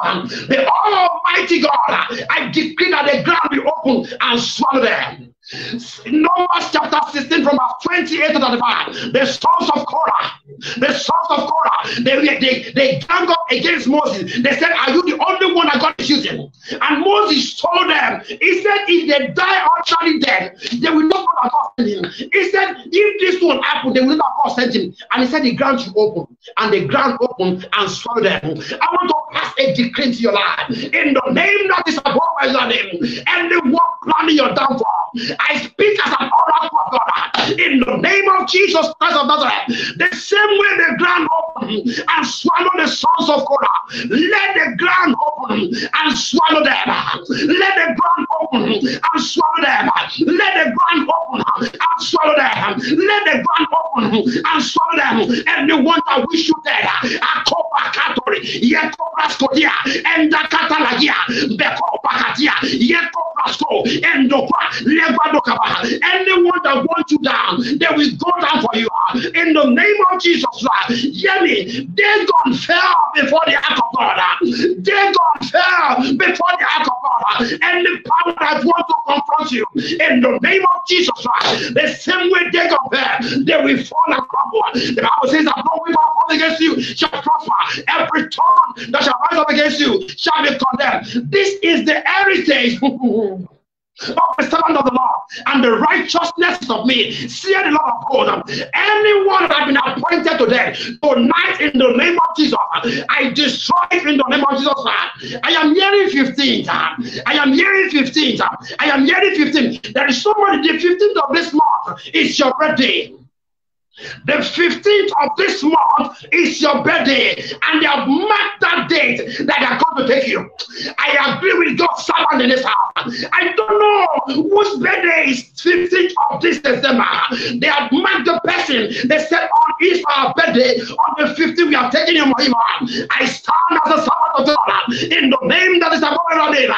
the Almighty God, I decree that the ground be open and swallow them. Numbers chapter 16 from verse 28 to 35. The sons of Korah, the sons of Korah, they, they, they gang up against Moses. They said, Are you the only one that God is using? And Moses told them, He said, If they die utterly dead, they will not God have send him. He said, If this one happen, they will not God send him. And he said, The ground should open. And the ground opened and swallowed them. I want to pass a decree into your life. In the name that is above your name, anyone planning your downfall, I speak as an oracle of God in the name of Jesus Christ of Nazareth. The same way the ground opened and swallowed the sons of Korah, let the ground open and swallow them. Let the ground open and swallow them. Let the ground open and swallow them. Let the ground open and swallow them. Anyone that wish you dead, Akopa Katori, Yekopraskodia, and the Catalagia, Bekopa Katia, Yekoprasko, and Dopa, Levadokaba. Anyone that wants you down, they will go down for you. In the name of Jesus Christ. Hear me. Gone fell before the ark of God. Gone fell before the ark of God. And the power that want to confront you. In the name of Jesus Christ. The same way Dagon fell, they will fall and crumble. The Bible says that no weapon formed against you shall prosper. Every tongue that shall rise up against you shall be condemned. This is the heritage. of the servant of the Lord, and the righteousness of me. See the Lord of hosts. Anyone that has been appointed to them tonight in the name of Jesus, I destroy it in the name of Jesus. I am hearing 15. I am hearing 15. I am hearing 15. There is somebody, the 15th of this month is your birthday. The 15th of this month is your birthday, and they have marked that date that they are going to take you. I agree with God's servant in this house. I don't know whose birthday is 15th of this December. They have marked the person. They said oh, on his our birthday, on the 15th, we are taking him. I stand as a servant of God in the name that is above all name.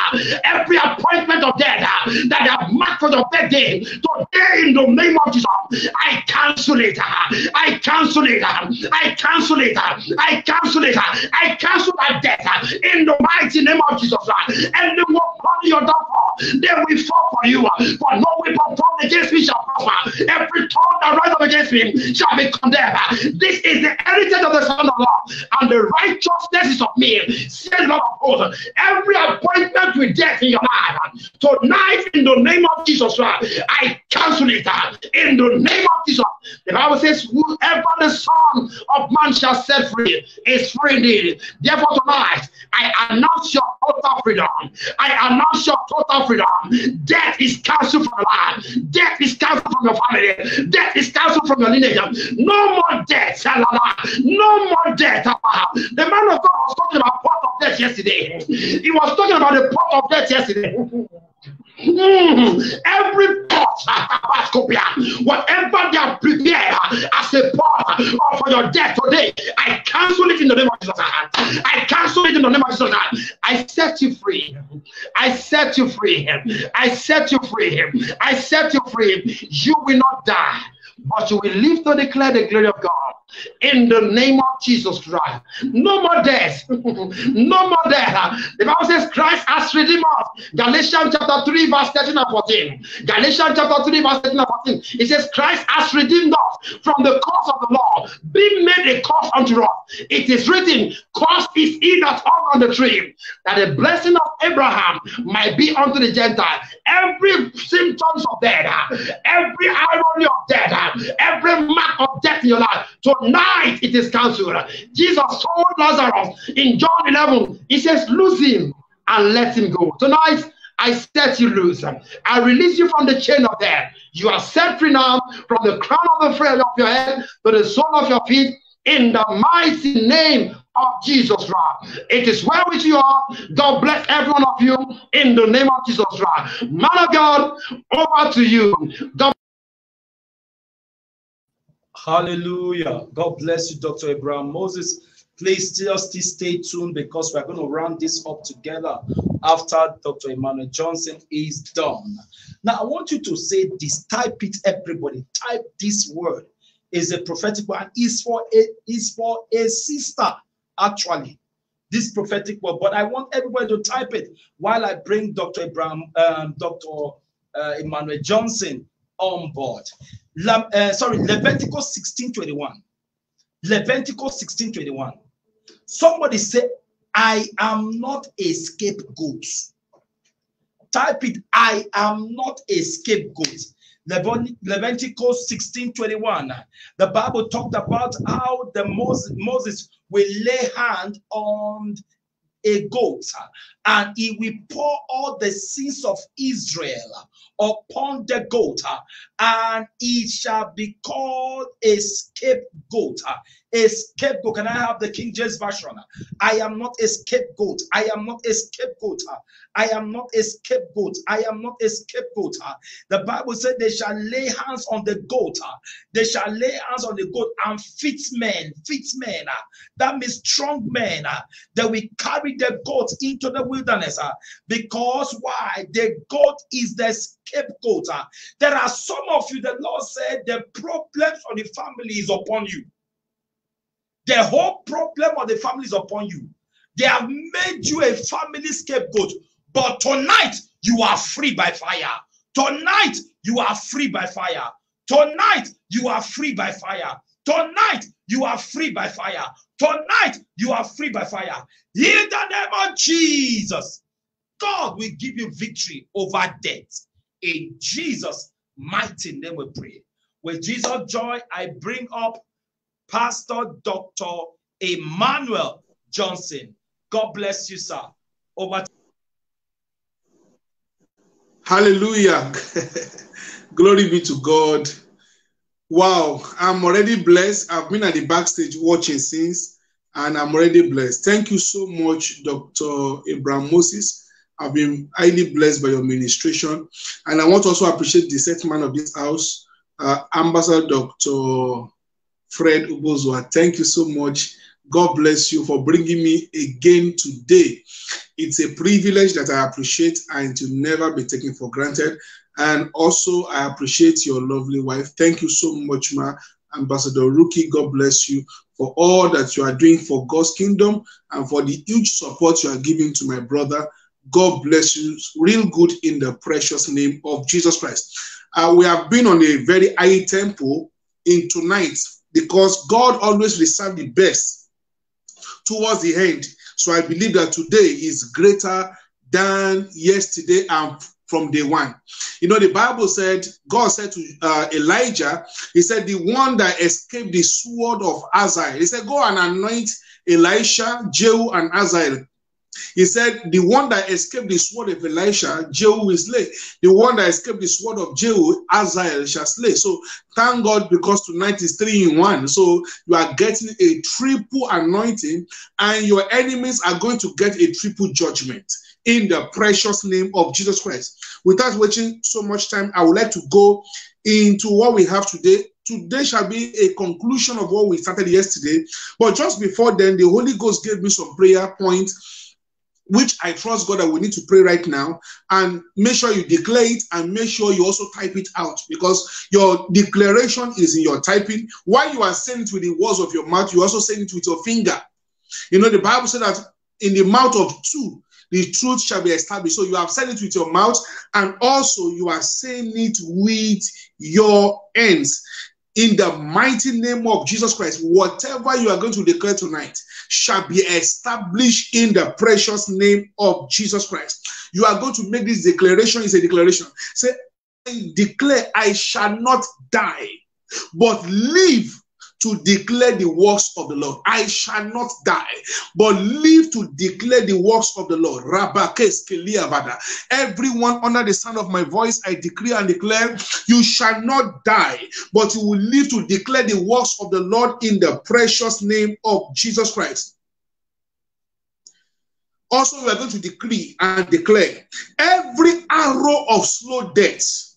Every appointment of death that they have marked for your birthday, today in the name of Jesus, I cancel it. I cancel it. I cancel it. I cancel it. I cancel that death in the mighty name of Jesus. And they will fall your downfall. They will fall for you. For no weapon formed against me shall prosper. Every tongue that rises against me shall be condemned. This is the heritage of the Son of God, and the righteousness is of me. Says Lord of hosts. Every appointment with death in your life tonight, in the name of Jesus, I cancel it. In the name of Jesus, the Bible says, Whoever the Son of Man shall set free is free indeed. Therefore, tonight, I announce your total freedom. I announce your total freedom. Death is cancelled from your life. Death is cancelled from your family. Death is cancelled from your lineage. No more death. No more death. The man of God was talking about the pot of death yesterday. He was talking about the pot of death yesterday. Mm, every pot, whatever they are prepared as a pot for your death today, I cancel it in the name of Jesus. I cancel it in the name of Jesus. I set you free. I set you free. I set you free. I set you free. You will not die, but you will live to declare the glory of God in the name of Jesus Christ. No more death. no more death. The Bible says Christ has redeemed us. Galatians chapter 3, verse 13 and 14. Galatians chapter 3, verse 13 and 14. It says, Christ has redeemed us from the curse of the law, being made a curse unto us. It is written, Curse is he that hung on the tree, that the blessing of Abraham might be unto the Gentile. Every symptoms of death, every irony of death, every mark of death in your life, to Tonight it is cancelled. Jesus told Lazarus in John 11, he says, Lose him and let him go. Tonight, I set you loose. I release you from the chain of death. You are set free now from the crown of the frame of your head to the sole of your feet in the mighty name of Jesus Christ. It is well with you all. God bless every one of you in the name of Jesus Christ. Man of God, over to you. God Hallelujah. God bless you, Dr. Abraham Moses. Please just stay tuned because we're going to round this up together after Dr. Emmanuel Johnson is done. Now, I want you to say this, type it, everybody. Type this word. Is a prophetic word, is for a is for a sister, actually. This prophetic word, but I want everybody to type it while I bring Dr. Abraham, um, Dr. Uh, Emmanuel Johnson on board. Uh, sorry, Leviticus 16 21. Leviticus 16 21. Somebody say, I am not a scapegoat. Type it, I am not a scapegoat. Leviticus 16 21. The Bible talked about how the Moses, Moses will lay hand on a goat and he will pour all the sins of Israel upon the goat and it shall be called a scapegoat a scapegoat. Can I have the King James Version? I am not a scapegoat. I am not a scapegoat. I am not a scapegoat. I am not a scapegoat. The Bible said they shall lay hands on the goat. They shall lay hands on the goat and fit men, fit men. That means strong men that will carry the goat into the wilderness. Because why? The goat is the scapegoat. There are some of you, the Lord said, the problems of the family is upon you. The whole problem of the family is upon you. They have made you a family scapegoat. But tonight, you are free by fire. Tonight, you are free by fire. Tonight, you are free by fire. Tonight, you are free by fire. Tonight, you are free by fire. In the name of Jesus, God will give you victory over death. In Jesus' mighty name, we pray. With Jesus' joy, I bring up Pastor Dr. Emmanuel Johnson. God bless you, sir. Over. Hallelujah. Glory be to God. Wow, I'm already blessed. I've been at the backstage watching since, and I'm already blessed. Thank you so much, Dr. Abraham Moses. I've been highly blessed by your ministration. And I want to also appreciate the set man of this house, uh, Ambassador Dr. Fred Ubozwa. Thank you so much. God bless you for bringing me again today. It's a privilege that I appreciate and to never be taken for granted. And also, I appreciate your lovely wife. Thank you so much, Ma. Ambassador Rookie, God bless you for all that you are doing for God's kingdom and for the huge support you are giving to my brother. God bless you real good in the precious name of Jesus Christ. Uh, we have been on a very high tempo in tonight because God always reserves the best towards the end. So I believe that today is greater than yesterday and from day one. You know, the Bible said, God said to uh, Elijah, He said, the one that escaped the sword of Hazael, He said, Go and anoint Elisha, Jehu, and Hazael he said, The one that escaped the sword of Elisha, Jehu will slay. The one that escaped the sword of Jehu, Hazael shall slay. So thank God because tonight is three in one. So you are getting a triple anointing, and your enemies are going to get a triple judgment in the precious name of Jesus Christ. Without wasting so much time, I would like to go into what we have today today shall be a conclusion of what we started yesterday. But just before then, the Holy Ghost gave me some prayer points which I trust God that we need to pray right now. And make sure you declare it and make sure you also type it out because your declaration is in your typing. While you are saying it with the words of your mouth, you also saying it with your finger. You know, the Bible said that in the mouth of two, the truth shall be established. So you have said it with your mouth, and also you are saying it with your hands in the mighty name of Jesus Christ, whatever you are going to declare tonight shall be established in the precious name of Jesus Christ. You are going to make this declaration is a declaration. Say, I declare I shall not die, but live to declare the works of the Lord. I shall not die, but live to declare the works of the Lord. Everyone under the sound of my voice, I decree and declare, you shall not die, but you will live to declare the works of the Lord in the precious name of Jesus Christ. Also, we are going to decree and declare every arrow of slow death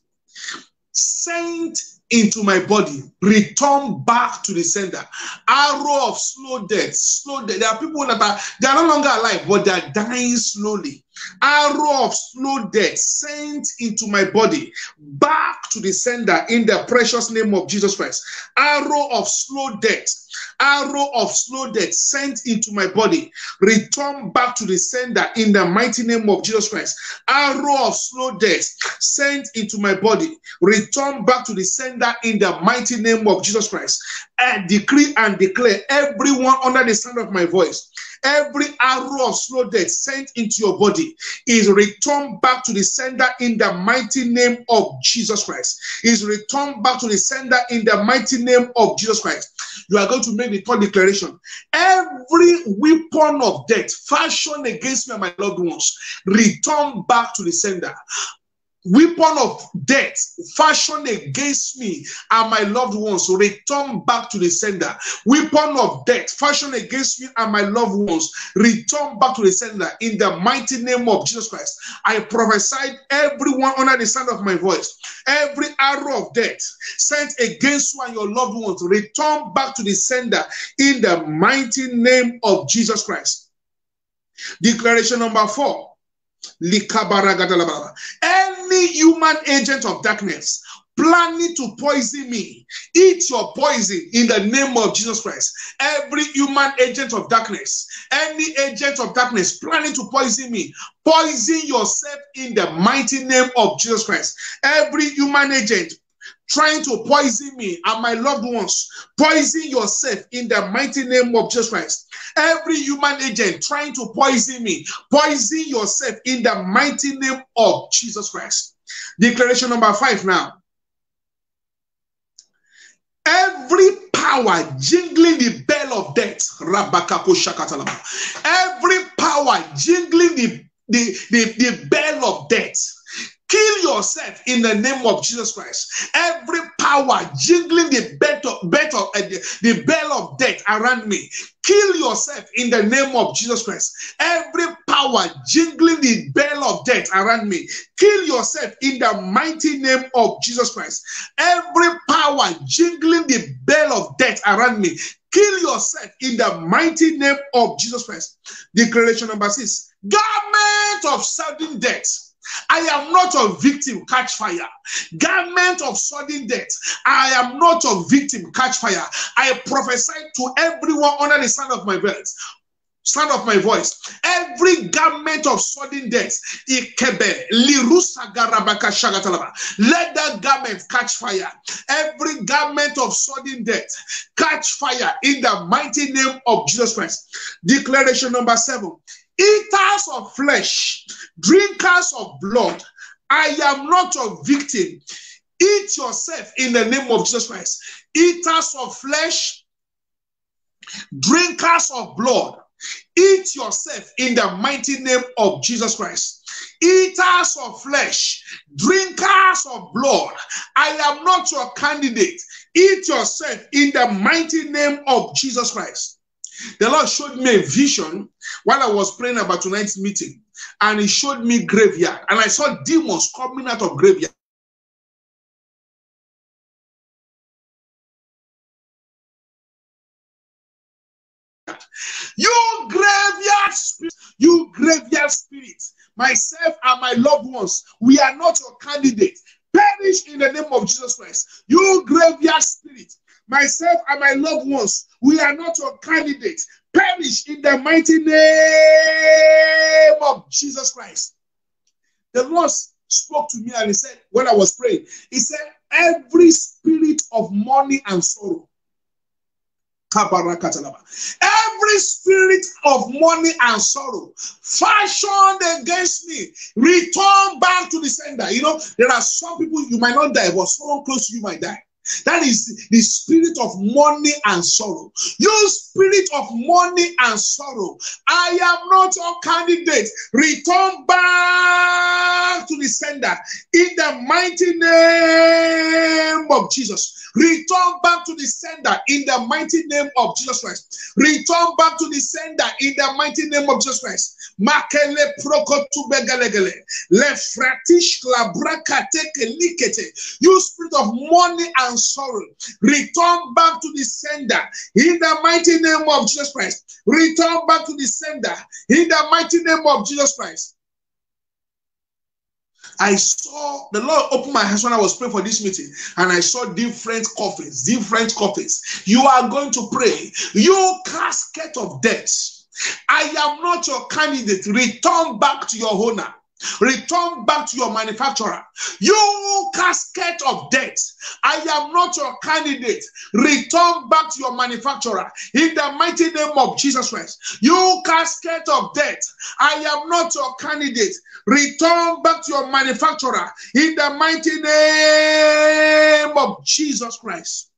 sent into my body, return back to the sender. Arrow of slow death, slow death. There are people that are they are no longer alive, but they are dying slowly. Arrow of slow death sent into my body, back to the sender in the precious name of Jesus Christ. Arrow of slow death arrow of slow death sent into my body, return back to the sender in the mighty name of Jesus Christ. Arrow of slow death sent into my body, return back to the sender in the mighty name of Jesus Christ. And decree and declare everyone under the sound of my voice every arrow of slow death sent into your body is returned back to the sender in the mighty name of Jesus Christ. Is returned back to the sender in the mighty name of Jesus Christ. You are going to make the third declaration. Every weapon of death fashioned against me and my loved ones, return back to the sender weapon of death fashioned against me and my loved ones return back to the sender. Weapon of death fashioned against me and my loved ones return back to the sender in the mighty name of Jesus Christ. I prophesied everyone under the sound of my voice, every arrow of death sent against you and your loved ones return back to the sender in the mighty name of Jesus Christ. Declaration number four any human agent of darkness planning to poison me, eat your poison in the name of Jesus Christ. Every human agent of darkness, any agent of darkness planning to poison me, poison yourself in the mighty name of Jesus Christ. Every human agent trying to poison me and my loved ones, poison yourself in the mighty name of Jesus Christ. Every human agent trying to poison me, poison yourself in the mighty name of Jesus Christ. Declaration number five now. Every power jingling the bell of death, every power jingling the, the, the, the bell of death Kill yourself in the name of Jesus Christ. Every power jingling the bell of, bell uh, the, the bell of death around me, kill yourself in the name of Jesus Christ. Every power jingling the bell of death around me, kill yourself in the mighty name of Jesus Christ. Every power jingling the bell of death around me, kill yourself in the mighty name of Jesus Christ. Declaration number six garment of sudden death I am not a victim, catch fire. Garment of sudden death. I am not a victim, catch fire. I prophesy to everyone under the sound of my voice sound of my voice. Every garment of sudden death, let that garment catch fire. Every garment of sudden death, catch fire in the mighty name of Jesus Christ. Declaration number seven eaters of flesh, drinkers of blood. I am not a victim. Eat yourself in the name of Jesus Christ. Eaters of flesh, drinkers of blood. Eat yourself in the mighty name of Jesus Christ. Eaters of flesh, drinkers of blood. I am not your candidate. Eat yourself in the mighty name of Jesus Christ. The Lord showed me a vision while I was praying about tonight's meeting, and He showed me graveyard, and I saw demons coming out of graveyard. You graveyard spirit, you graveyard spirit, myself and my loved ones, we are not your candidate. Perish in the name of Jesus Christ. You graveyard spirit, myself and my loved ones, we are not your candidates. Perish in the mighty name of Jesus Christ. The Lord spoke to me and he said, when I was praying, he said, every spirit of mourning and sorrow. Every spirit of money and sorrow fashioned against me, return back to the sender. You know, there are some people you might not die, but someone close to you might die. That is the spirit of money and sorrow. You spirit of money and sorrow, I am not your candidate. Return back to the sender in the mighty name of Jesus. Return back to the sender in the mighty name of Jesus Christ. Return back to the sender in the mighty name of Jesus Christ. Makele prokotu begalegele. Lefratish labrakate likete. You spirit of mourning and sorrow, return back to the sender in the mighty name of Jesus Christ. Return back to the sender in the mighty name of Jesus Christ. I saw the Lord open my eyes when I was praying for this meeting, and I saw different coffins, different coffins. You are going to pray, you casket of death. I am not your candidate. Return back to your owner. Return back to your manufacturer. You casket of debt. I am not your candidate. Return back to your manufacturer in the mighty name of Jesus Christ. You casket of debt. I am not your candidate. Return back to your manufacturer in the mighty name of Jesus Christ.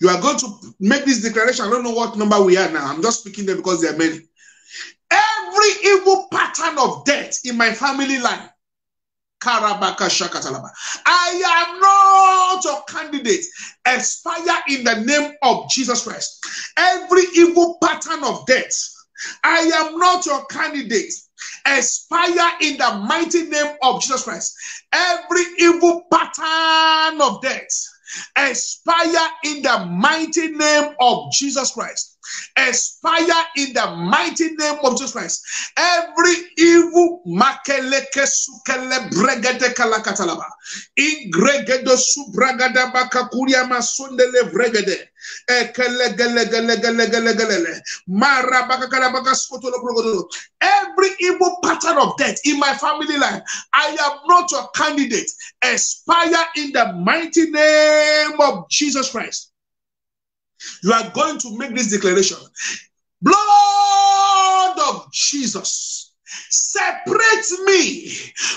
You are going to make this declaration. I don't know what number we are now. I'm just speaking them because there are many. Every evil pattern of death in my family Shakatalaba. I am not your candidate. Expire in the name of Jesus Christ. Every evil pattern of death. I am not your candidate. Expire in the mighty name of Jesus Christ. Every evil pattern of death expire in the mighty name of Jesus Christ. Expire in the mighty name of Jesus Christ. Every evil makeleke sukele bregede kalakatalaba. Ingregedo subragada bakakuria masundele bregede. Every evil pattern of death in my family life, I am not your candidate. Expire in the mighty name of Jesus Christ. You are going to make this declaration. Blood of Jesus, separate me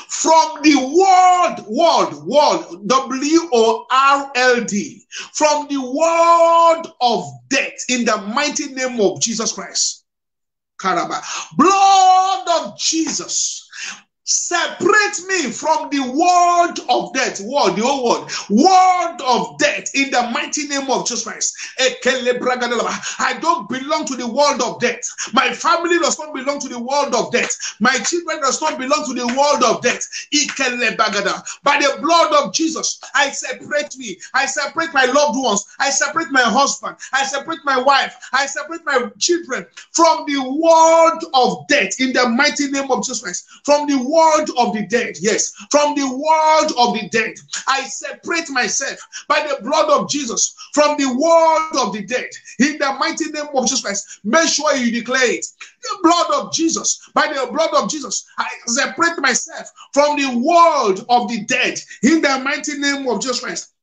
from the world, world, world, W O R L D, from the world of death in the mighty name of Jesus Christ. Karaba. Blood of Jesus, Separate me from the world of death. World, the whole world. World of death in the mighty name of Jesus Christ. I don't belong to the world of death. My family does not belong to the world of death. My children does not belong to the world of death. By the blood of Jesus, I separate me. I separate my loved ones. I separate my husband. I separate my wife. I separate my children from the world of death in the mighty name of Jesus Christ. From the world world of the dead. Yes, from the world of the dead. I separate myself by the blood of Jesus from the world of the dead. In the mighty name of Jesus Christ, make sure you declare it. The blood of Jesus, by the blood of Jesus, I separate myself from the world of the dead. In the mighty name of Jesus Christ.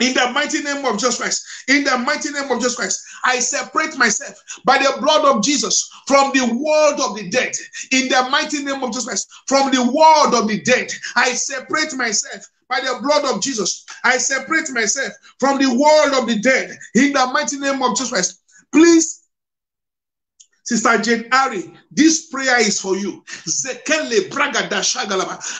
In the mighty name of Jesus Christ, in the mighty name of Jesus Christ, I separate myself by the blood of Jesus from the world of the dead. In the mighty name of Jesus Christ, from the world of the dead, I separate myself by the blood of Jesus. I separate myself from the world of the dead. In the mighty name of Jesus Christ, please Sister Jane Ari, this prayer is for you.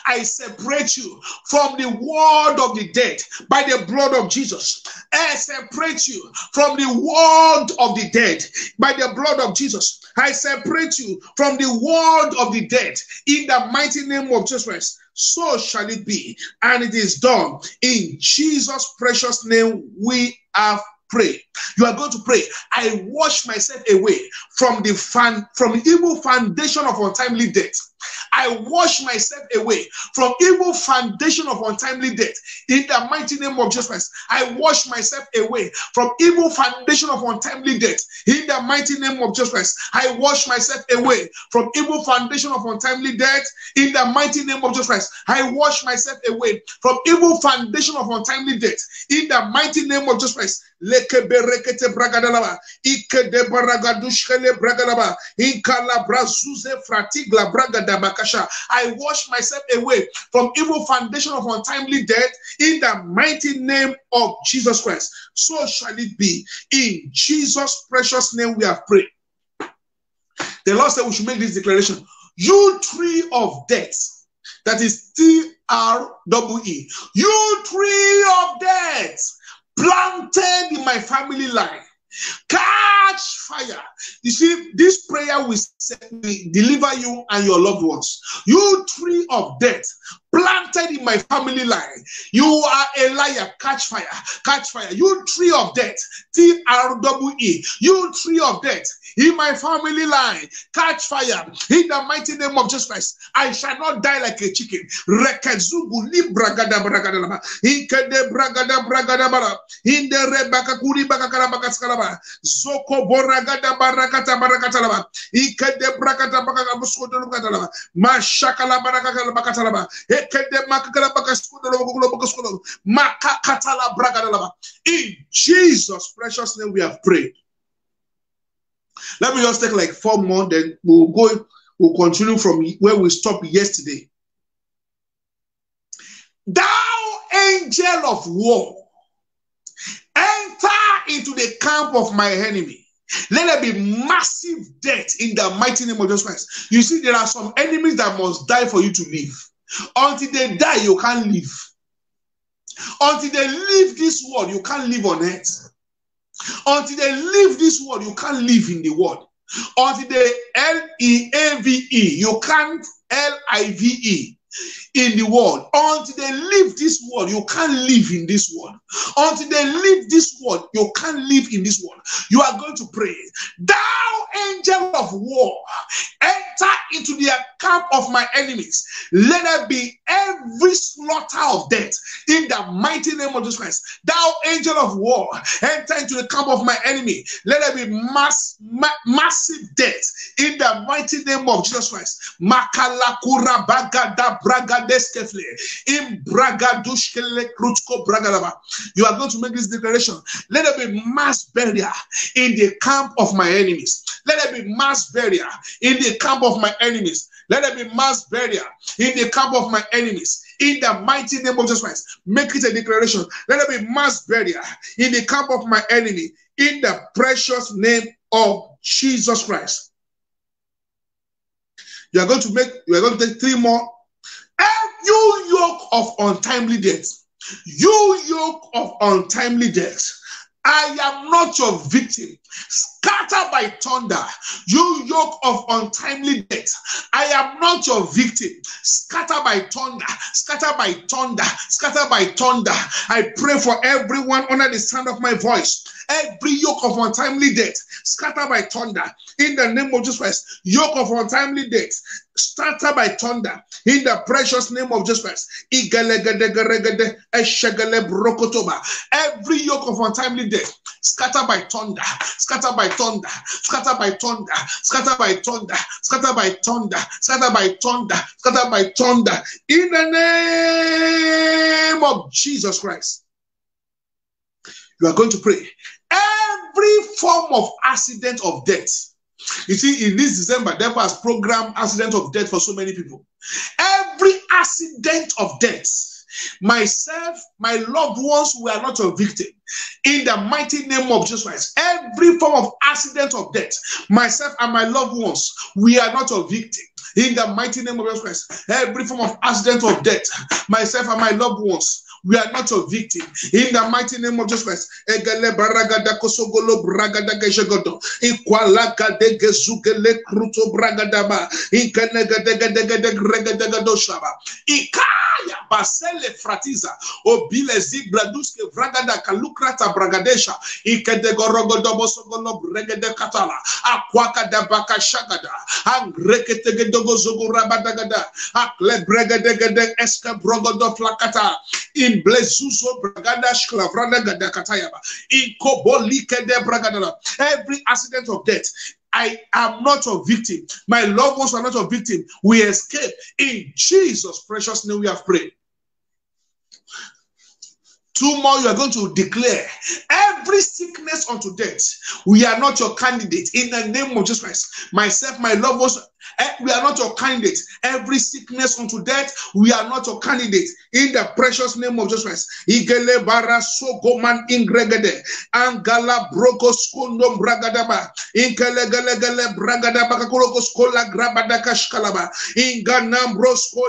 I separate you from the world of the dead by the blood of Jesus. I separate you from the world of the dead by the blood of Jesus. I separate you from the world of the dead in the mighty name of Jesus Christ. So shall it be, and it is done. In Jesus' precious name, we have pray. You are going to pray. I wash myself away from the fan, from evil foundation of untimely death. I wash myself away from evil foundation of untimely death. In the mighty name of Jesus I wash myself away from evil foundation of untimely death. In the mighty name of Jesus I wash myself away from evil foundation of untimely death. In the mighty name of Jesus I wash myself away from evil foundation of untimely death. In the mighty name of Jesus Christ, leke berekete bragadalaba ike de baragadushkele bragadaba inkala brazuze fratigla bragada I wash myself away from evil foundation of untimely death in the mighty name of Jesus Christ. So shall it be. In Jesus' precious name we have prayed. The Lord said we should make this declaration. You tree of death, that is T R W E, you tree of death planted in my family line Catch fire. You see, this prayer will deliver you and your loved ones. You tree of death planted in my family line. You are a liar. Catch fire. Catch fire. You tree of death. T R W E. You tree of death in my family line. Catch fire. In the mighty name of Jesus Christ. I shall not die like a chicken. Rekezugu boragada barakata barakatalaba. Ikede brakata bakakabuskodelaba. Mashakala barakata bakatalaba. In Jesus' precious name, we have prayed. Let me just take like four more, then we'll go, we'll continue from where we stopped yesterday. Thou angel of war, enter into the camp of my enemy. Let there be massive death in the mighty name of Jesus Christ. You see, there are some enemies that must die for you to live. Until they die, you can't live. Until they leave this world, you can't live on earth. Until they leave this world, you can't live in the world. Until they L E A V E, you can't L I V E in the world. Until they leave this world, you can't live in this world. Until they leave this world, you can't live in this world. You are going to pray. Thou angel of war, enter into the camp of my enemies. Let there be every slaughter of death in the mighty name of Jesus Christ. Thou angel of war, enter into the camp of my enemy. Let there be mass, ma- massive death in the mighty name of Jesus Christ. Makalakura bagada in bragadushkele krutko. You are going to make this declaration. Let there be mass burial in the camp of my enemies. Let there be mass burial in the camp of my enemies. Let there be mass burial in the camp of my enemies. In the mighty name of Jesus Christ, make it a declaration. Let there be mass burial in the camp of my enemy. In the precious name of Jesus Christ. You are going to make, you are going to take three more. You yoke of untimely death. You yoke of untimely death. I am not your victim. Scatter by thunder, you yoke of untimely death. I am not your victim. Scatter by thunder, scatter by thunder, scatter by thunder. I pray for everyone under the sound of my voice. Every yoke of untimely death, scatter by thunder. In the name of Jesus Christ, yoke of untimely death, started by thunder in the precious name of Jesus Christ. Every yoke of untimely death, scattered by thunder, scattered by thunder, scattered by thunder, scattered by thunder, scattered by thunder, scattered by thunder, scattered by thunder, in the name of Jesus Christ. You are going to pray. Every form of accident of death. You see, in this December, devil has programmed accident of death for so many people. Every accident of death, myself, my loved ones were not a victim. In the mighty name of Jesus Christ, every form of accident of death, myself and my loved ones, we are not a victim. In the mighty name of Jesus Christ, every form of accident of death, myself and my loved ones, we are not a victim. In the mighty name of Jesus Christ. Ikaya basele fratiza. Obile kalukrata bragadesha. Bosogolo bregede katala. Akwaka da baka shagada. Angreketegedogo zogurabadagada. Akle bregedegede eska brogodo flakata in bragada shklavranda gadakatayaba in kobolike de bragada every accident of death I am not a victim. My loved ones are not a victim. We escape. In Jesus' precious name, we have prayed. Two more, you are going to declare every sickness unto death. We are not your candidate in the name of Jesus Christ. Myself, my loved ones, Eh, we are not your candidate. Every sickness unto death, we are not your candidate. In the precious name of Jesus Christ. Bara. Angala bragadaba. Bragadaba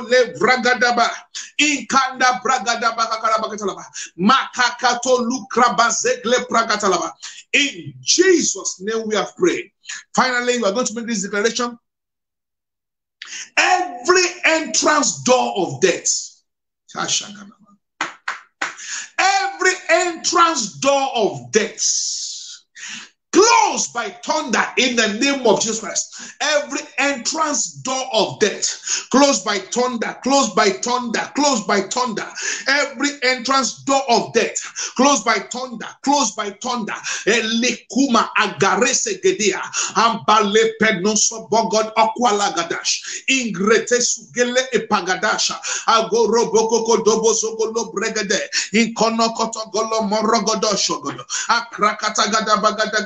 le bragadaba. Inkanda bragadaba. Makakato. In Jesus' name we have prayed. Finally, we are going to make this declaration Every entrance door of death, every entrance door of death closed by thunder in the name of Jesus Christ. Every entrance door of death, closed by thunder, closed by thunder, closed by thunder. Every entrance door of death, closed by thunder, closed by thunder. Elikuma agarese gedea, ambale penoso bogod akwalagadash, ingrete sugele epagadasha, agoro bokoko dobo sogolo bregade, inkono koto golo morogodo shogodo, akrakata gada bagada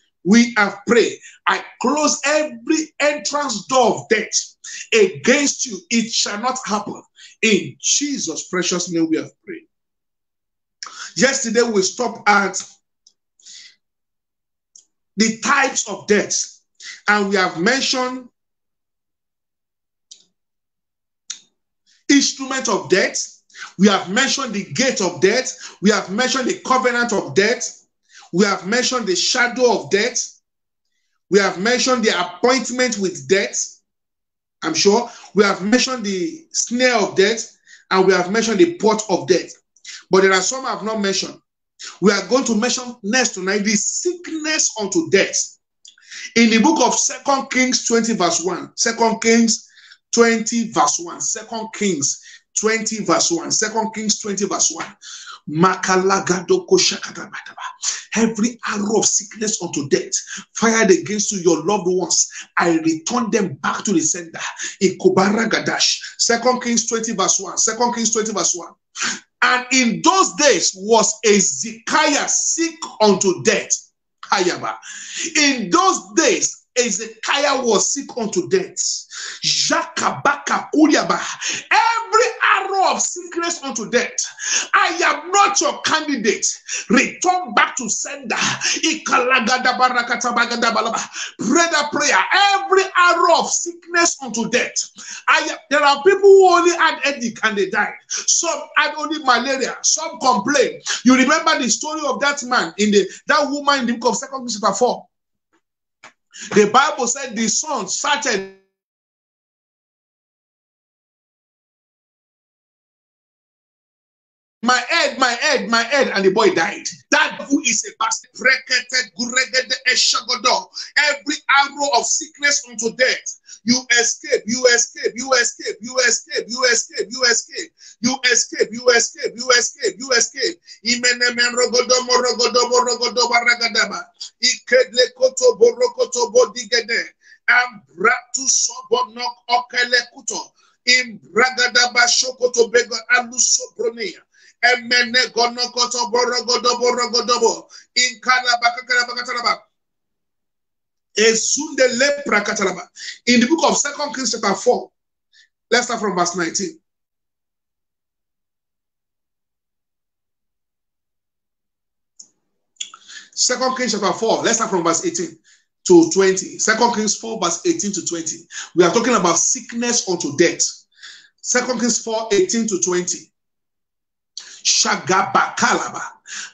we have prayed. I close every entrance door of death against you. It shall not happen. In Jesus' precious name, we have prayed. Yesterday, we stopped at the types of death, and we have mentioned instrument of death. We have mentioned the gate of death. We have mentioned the covenant of death. We have mentioned the shadow of death. We have mentioned the appointment with death. I'm sure. We have mentioned the snare of death. And we have mentioned the port of death. But there are some I have not mentioned. We are going to mention next tonight the sickness unto death. In the book of Second Kings 20, verse 1. Second Kings 20, verse 1. Second Kings 20, verse 1. Second Kings 20, verse 1. Every arrow of sickness unto death fired against you, your loved ones, I return them back to the sender. Second Kings 20, verse 1. Second Kings 20, verse 1. And in those days was Ezekiah sick unto death. In those days, Ezekiah was sick unto death. Jakabaka Every arrow of sickness unto death. I am not your candidate. Return back to sender. Pray that prayer. Every arrow of sickness unto death. I there are people who only had headache and they died. Some had only malaria. Some complain. You remember the story of that man in the that woman in the book of Second chapter 4. The Bible said the sun started my head, my head, my head, and the boy died. That who is a bastard. Every arrow of sickness unto death. You escape, you escape, you escape, you escape, you escape, you escape, you escape, you escape, you escape, you escape. Imenemen rogodomo rogodomo rogodomo ragadaba. Ikedle koto borokoto bodigede. Ambratu sobonok okele kuto. Imbragadaba shokoto bego alusobronia. Emene borogodo borogodobo. Inkala bakakala bakatalaba. Ezunde lepra katalaba. In the book of Second Kings chapter 4, let's start from verse 19. Second Kings chapter 4, let's start from verse 18 to 20. Second Kings 4, verse 18 to 20. We are talking about sickness unto death. Second Kings 4, 18 to 20. Shagabakalaba.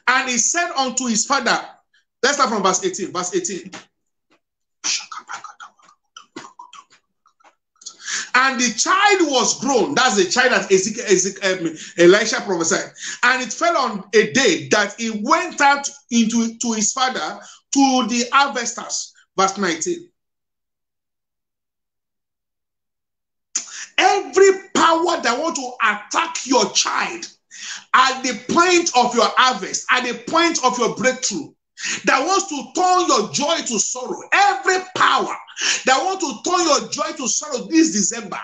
And he said unto his father, let's start from verse 18. Verse 18. And the child was grown. That's the child that Ezekiel, Ezekiel, um, Elisha prophesied. And it fell on a day that he went out into to his father to the harvesters. Verse 19. Every power that want to attack your child at the point of your harvest, at the point of your breakthrough, that wants to turn your joy to sorrow, every power that wants to turn your joy to sorrow this December,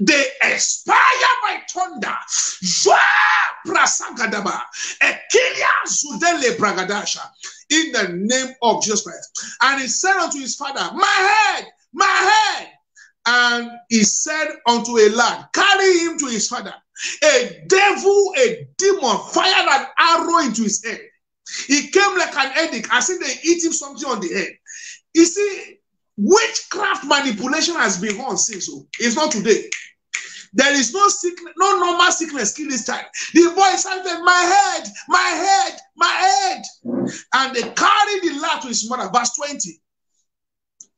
they expire by thunder. In the name of Jesus Christ. And he said unto his father, My head, my head. And he said unto a lad, Carry him to his father. A devil, a demon fired an arrow into his head. He came like an headache. I see they eat him something on the head. You see, witchcraft manipulation has been on since. So oh. it's not today. There is no sickness, no normal sickness kill this child. The boy said, My head, my head, my head. And they carried the lad to his mother. Verse 20.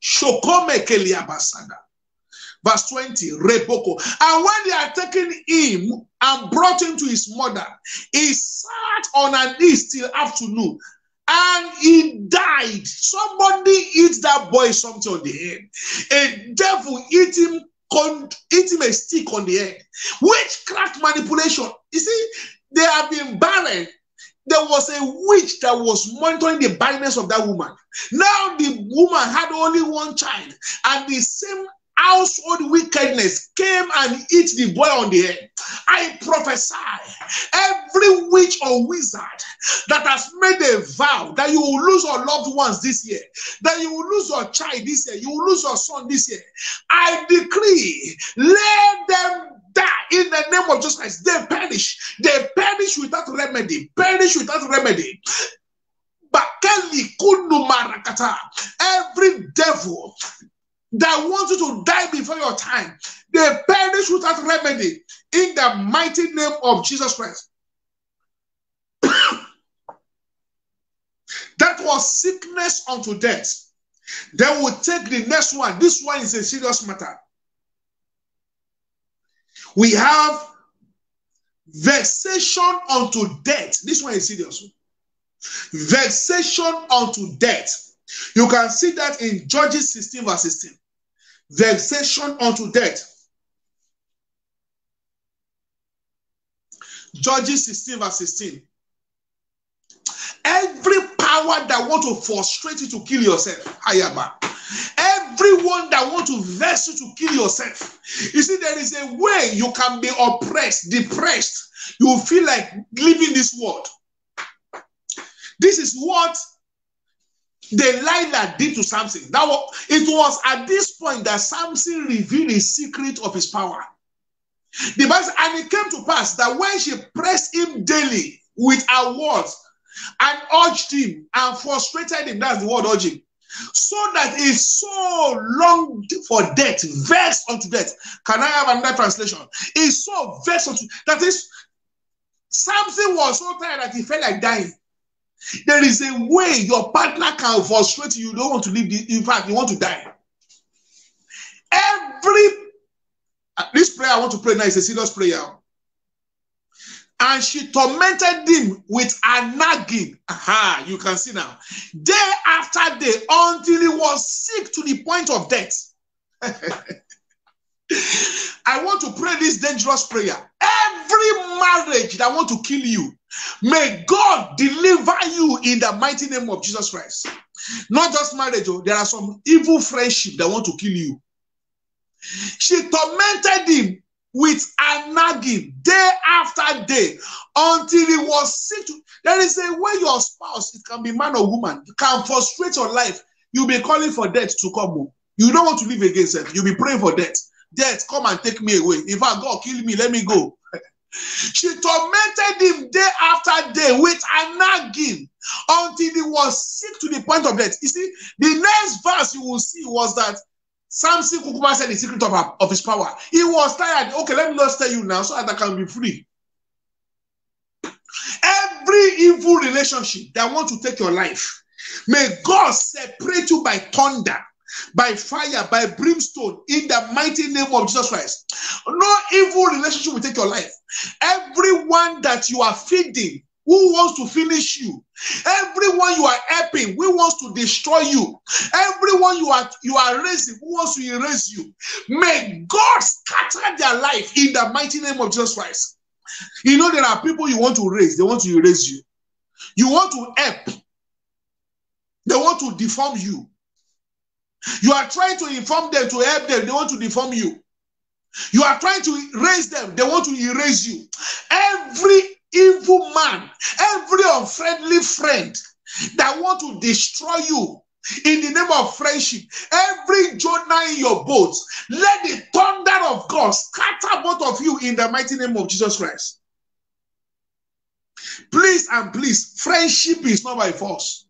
Shokome Keliabasada. Verse 20, Repoko. And when they are taking him and brought him to his mother, he sat on an knees till afternoon and he died. Somebody eat that boy something on the head. A devil eat him, eat him a stick on the head. Witchcraft manipulation. You see, they have been barren. There was a witch that was monitoring the barrenness of that woman. Now the woman had only one child, and the same household wickedness came and hit the boy on the head. I prophesy every witch or wizard that has made a vow that you will lose your loved ones this year, that you will lose your child this year, you will lose your son this year. I decree, let them die in the name of Jesus Christ. They perish. They perish without remedy. Perish without remedy. Every devil that want you to die before your time, they perish without remedy in the mighty name of Jesus Christ. that was sickness unto death. Then we take the next one. This one is a serious matter. We have vexation unto death. This one is serious. Vexation unto death. You can see that in Judges 16, verse 16 vexation unto death. Judges 16, verse 16. Every power that want to frustrate you to kill yourself, Hayaba. Everyone that want to vex you to kill yourself. You see, there is a way you can be oppressed, depressed. You feel like leaving this world. This is what Delilah did to Samson. That was, it was at this point that Samson revealed the secret of his power. The Bible, and it came to pass that when she pressed him daily with her words and urged him and frustrated him, that's the word urging, so that he so longed for death, vexed unto death. Can I have another translation? He so vexed unto that is, Samson was so tired that he felt like dying. There is a way your partner can frustrate you. You don't want to live. In fact, you want to die. Every uh, this prayer I want to pray now is a serious prayer. And she tormented him with a nagging. Aha, you can see now. Day after day, until he was sick to the point of death. I want to pray this dangerous prayer. Every marriage that want to kill you, may God deliver you in the mighty name of Jesus Christ. Not just marriage, oh, there are some evil friendship that want to kill you. She tormented him with a nagging day after day until he was sick. There is a way your spouse, it can be man or woman, can frustrate your life. You'll be calling for death to come home. You don't want to live against it. You'll be praying for death. Death, come and take me away. If fact, God, kill me, let me go. She tormented him day after day with a nagging until he was sick to the point of death. You see, the next verse you will see was that Samson Kukuma said the secret of, of his power. He was tired. Okay, let me just tell you now so that I can be free. Every evil relationship that want to take your life, may God separate you by thunder by fire, by brimstone, in the mighty name of Jesus Christ. No evil relationship will take your life. Everyone that you are feeding who wants to finish you. Everyone you are helping, who wants to destroy you. Everyone you are you are raising, who wants to erase you. May God scatter their life in the mighty name of Jesus Christ. You know there are people you want to raise, they want to erase you. You want to help, they want to deform you. You are trying to inform them to help them, they want to deform you. You are trying to raise them, they want to erase you. Every evil man, every unfriendly friend that want to destroy you in the name of friendship, every Jonah in your boat, let the thunder of God scatter both of you in the mighty name of Jesus Christ. Please and please, friendship is not by force.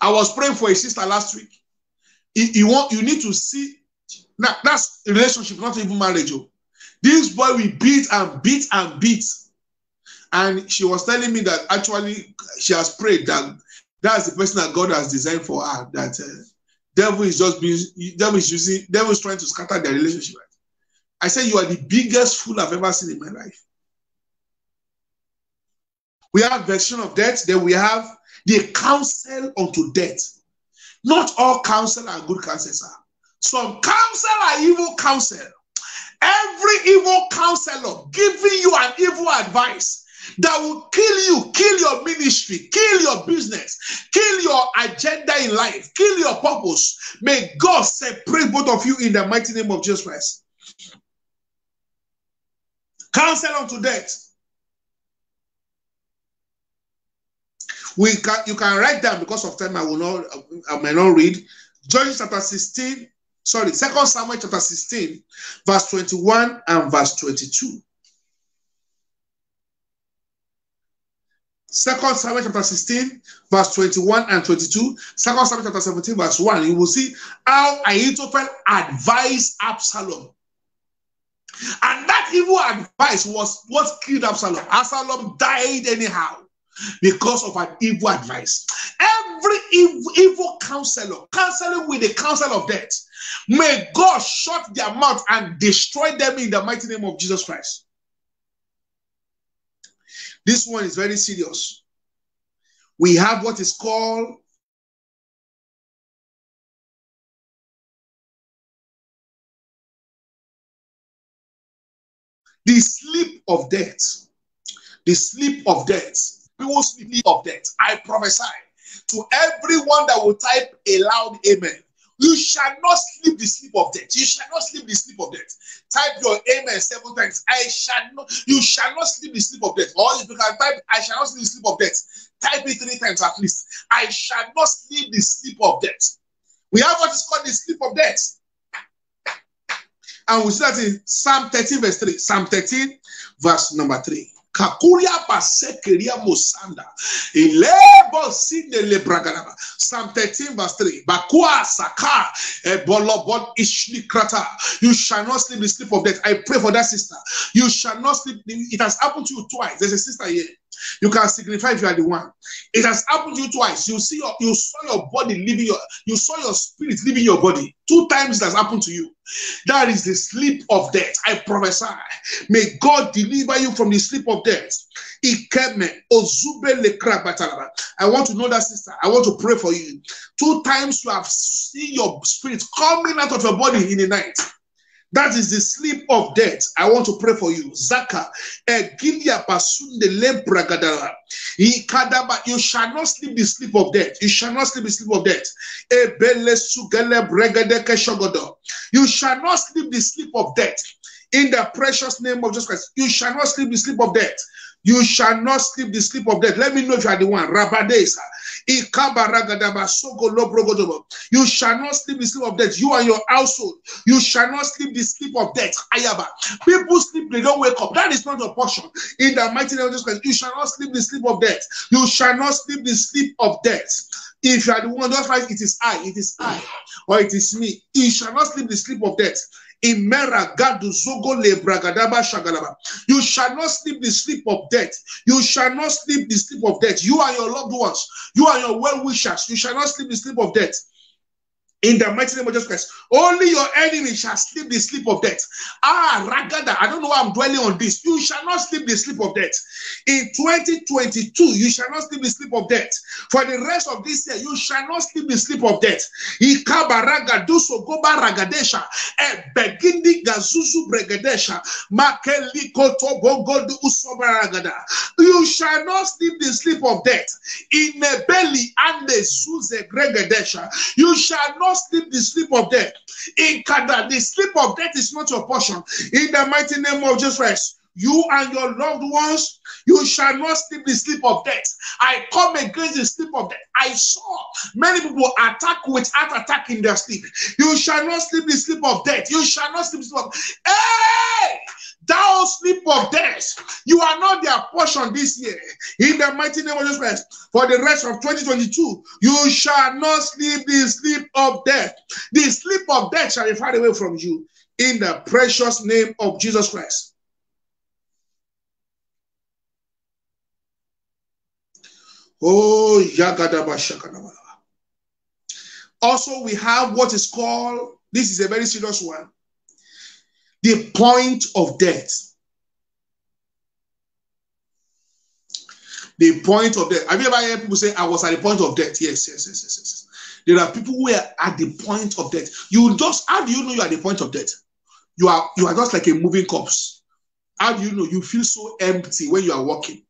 I was praying for a sister last week. You, want you need to see now that's relationship, not even marriage. Oh. This boy we beat and beat and beat. And she was telling me that actually she has prayed that that's the person that God has designed for her. That uh, devil is just being devil is using devil is trying to scatter their relationship. I said you are the biggest fool I've ever seen in my life. We have version of death, then we have the counsel unto death. Not all counsel are good counsels are. Some counsel are evil counsel. Every evil counselor giving you an evil advice that will kill you, kill your ministry, kill your business, kill your agenda in life, kill your purpose. May God separate both of you in the mighty name of Jesus Christ. Counsel unto death. We can you can write down because of time I will not I may not read. Judges chapter 16, sorry, Second Samuel chapter 16, verse 21 and verse 22. Second Samuel chapter 16, verse 21 and 22. Second Samuel chapter 17, verse 1. You will see how Ahithophel advised Absalom. And that evil advice was what killed Absalom. Absalom died anyhow because of an evil advice. Every evil, evil counselor, counseling with the counsel of death, may God shut their mouth and destroy them in the mighty name of Jesus Christ. This one is very serious. We have what is called the sleep of death. The sleep of death people sleep of death. I prophesy to everyone that will type a loud amen. You shall not sleep the sleep of death. You shall not sleep the sleep of death. Type your amen seven times. I shall not, you shall not sleep the sleep of death. Or if you can type, I shall not sleep the sleep of death. Type it three times at least. I shall not sleep the sleep of death. We have what is called the sleep of death. And we see that in Psalm 13, verse 3. Psalm 13, verse number 3. Kakuria basekeria musanda. Ilebo sinde le bragadaba. Psalm 13 verse 3. Bakua saka ebolobon ishli krata. You shall not sleep the sleep of death. I pray for that sister. You shall not sleep. It has happened to you twice. There's a sister here. You can signify if you are the one. It has happened to you twice. You see, your, you saw your body leaving your, you saw your spirit leaving your body. Two times it has happened to you. That is the sleep of death. I prophesy. May God deliver you from the sleep of death. I want to know that, sister. I want to pray for you. Two times you have seen your spirit coming out of your body in the night. That is the sleep of death. I want to pray for you. Zaka. You shall not sleep the sleep of death. You shall not sleep the sleep of death. You shall not sleep the sleep of death. In the precious name of Jesus Christ, you shall not sleep the sleep of death. You shall not sleep the sleep of death. Let me know if you are the one. Rabadesa. You shall not sleep the sleep of death. You and your household. You shall not sleep the sleep of death. Ayaba. People sleep, they don't wake up. That is not your portion. In the mighty name of Jesus Christ, you shall not sleep the sleep of death. You shall not sleep the sleep of death. If you are the one, just like it is I, it is I, or it is me. You shall not sleep the sleep of death. You shall not sleep the sleep of death. You shall not sleep the sleep of death. You are your loved ones. You are your well wishers. You shall not sleep the sleep of death. In the mighty name of Jesus Christ, only your enemy shall sleep the sleep of death. Ah, Ragada, I don't know why I'm dwelling on this. You shall not sleep the sleep of death. In 2022, you shall not sleep the sleep of death. For the rest of this year, you shall not sleep the sleep of death. Ikabaraga duso goba ragadesha. E begindi gazuzu bregadesha. Makeli koto bogodu usobaragada. You shall not sleep the sleep of death. In the belly and the suze gregadesha. You shall not sleep the sleep of death. In Kada, the sleep of death is not your portion. In the mighty name of Jesus Christ, you and your loved ones, you shall not sleep the sleep of death. I come against the sleep of death. I saw many people attack with heart attack in their sleep. You shall not sleep the sleep of death. You shall not sleep the sleep of Hey! Thou sleep of death, you are not their portion this year. In the mighty name of Jesus Christ, for the rest of 2022, you shall not sleep the sleep of death. The sleep of death shall be far away from you. In the precious name of Jesus Christ. Oh, Yagadaba Shakadaba. Also, we have what is called, this is a very serious one, the point of death. The point of death. Have you ever heard people say, I was at the point of death? Yes, yes, yes, yes, yes. There are people who are at the point of death. You just, how do you know you are at the point of death? You are, you are just like a moving corpse. How do you know? You feel so empty when you are walking,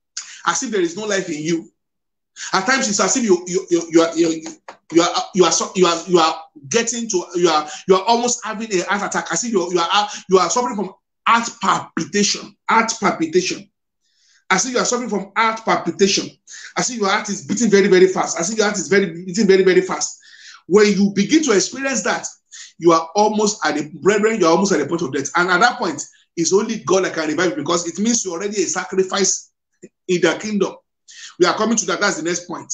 as if there is no life in you. At times, it's as if you you you, you are you, you are you are you are you are getting to you are you are almost having a heart attack. As if you you are you are suffering from heart palpitation, heart palpitation. As if you are suffering from heart palpitation. As if your heart is beating very very fast. As if your heart is very beating very very fast. When you begin to experience that, you are almost at the brethren. You are almost at the point of death, and at that point, it's only God that can revive you because it means you're already a sacrifice in the kingdom. We are coming to that. That's the next point.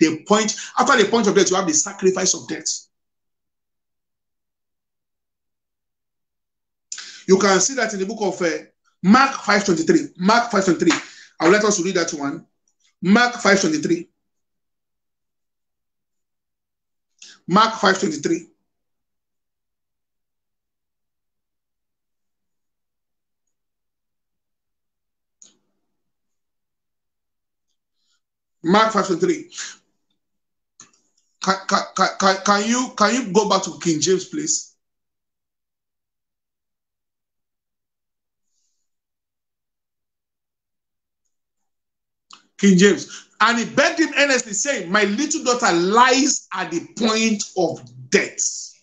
The point after the point of death, you have the sacrifice of death. You can see that in the book of uh, Mark 5:23. Mark 5:23. I will let us read that one. Mark 5:23. Mark 5:23. Mark 5 and 3. Can, can, can, can, you, can you go back to King James, please? King James. And he begged him earnestly, saying, My little daughter lies at the point of death.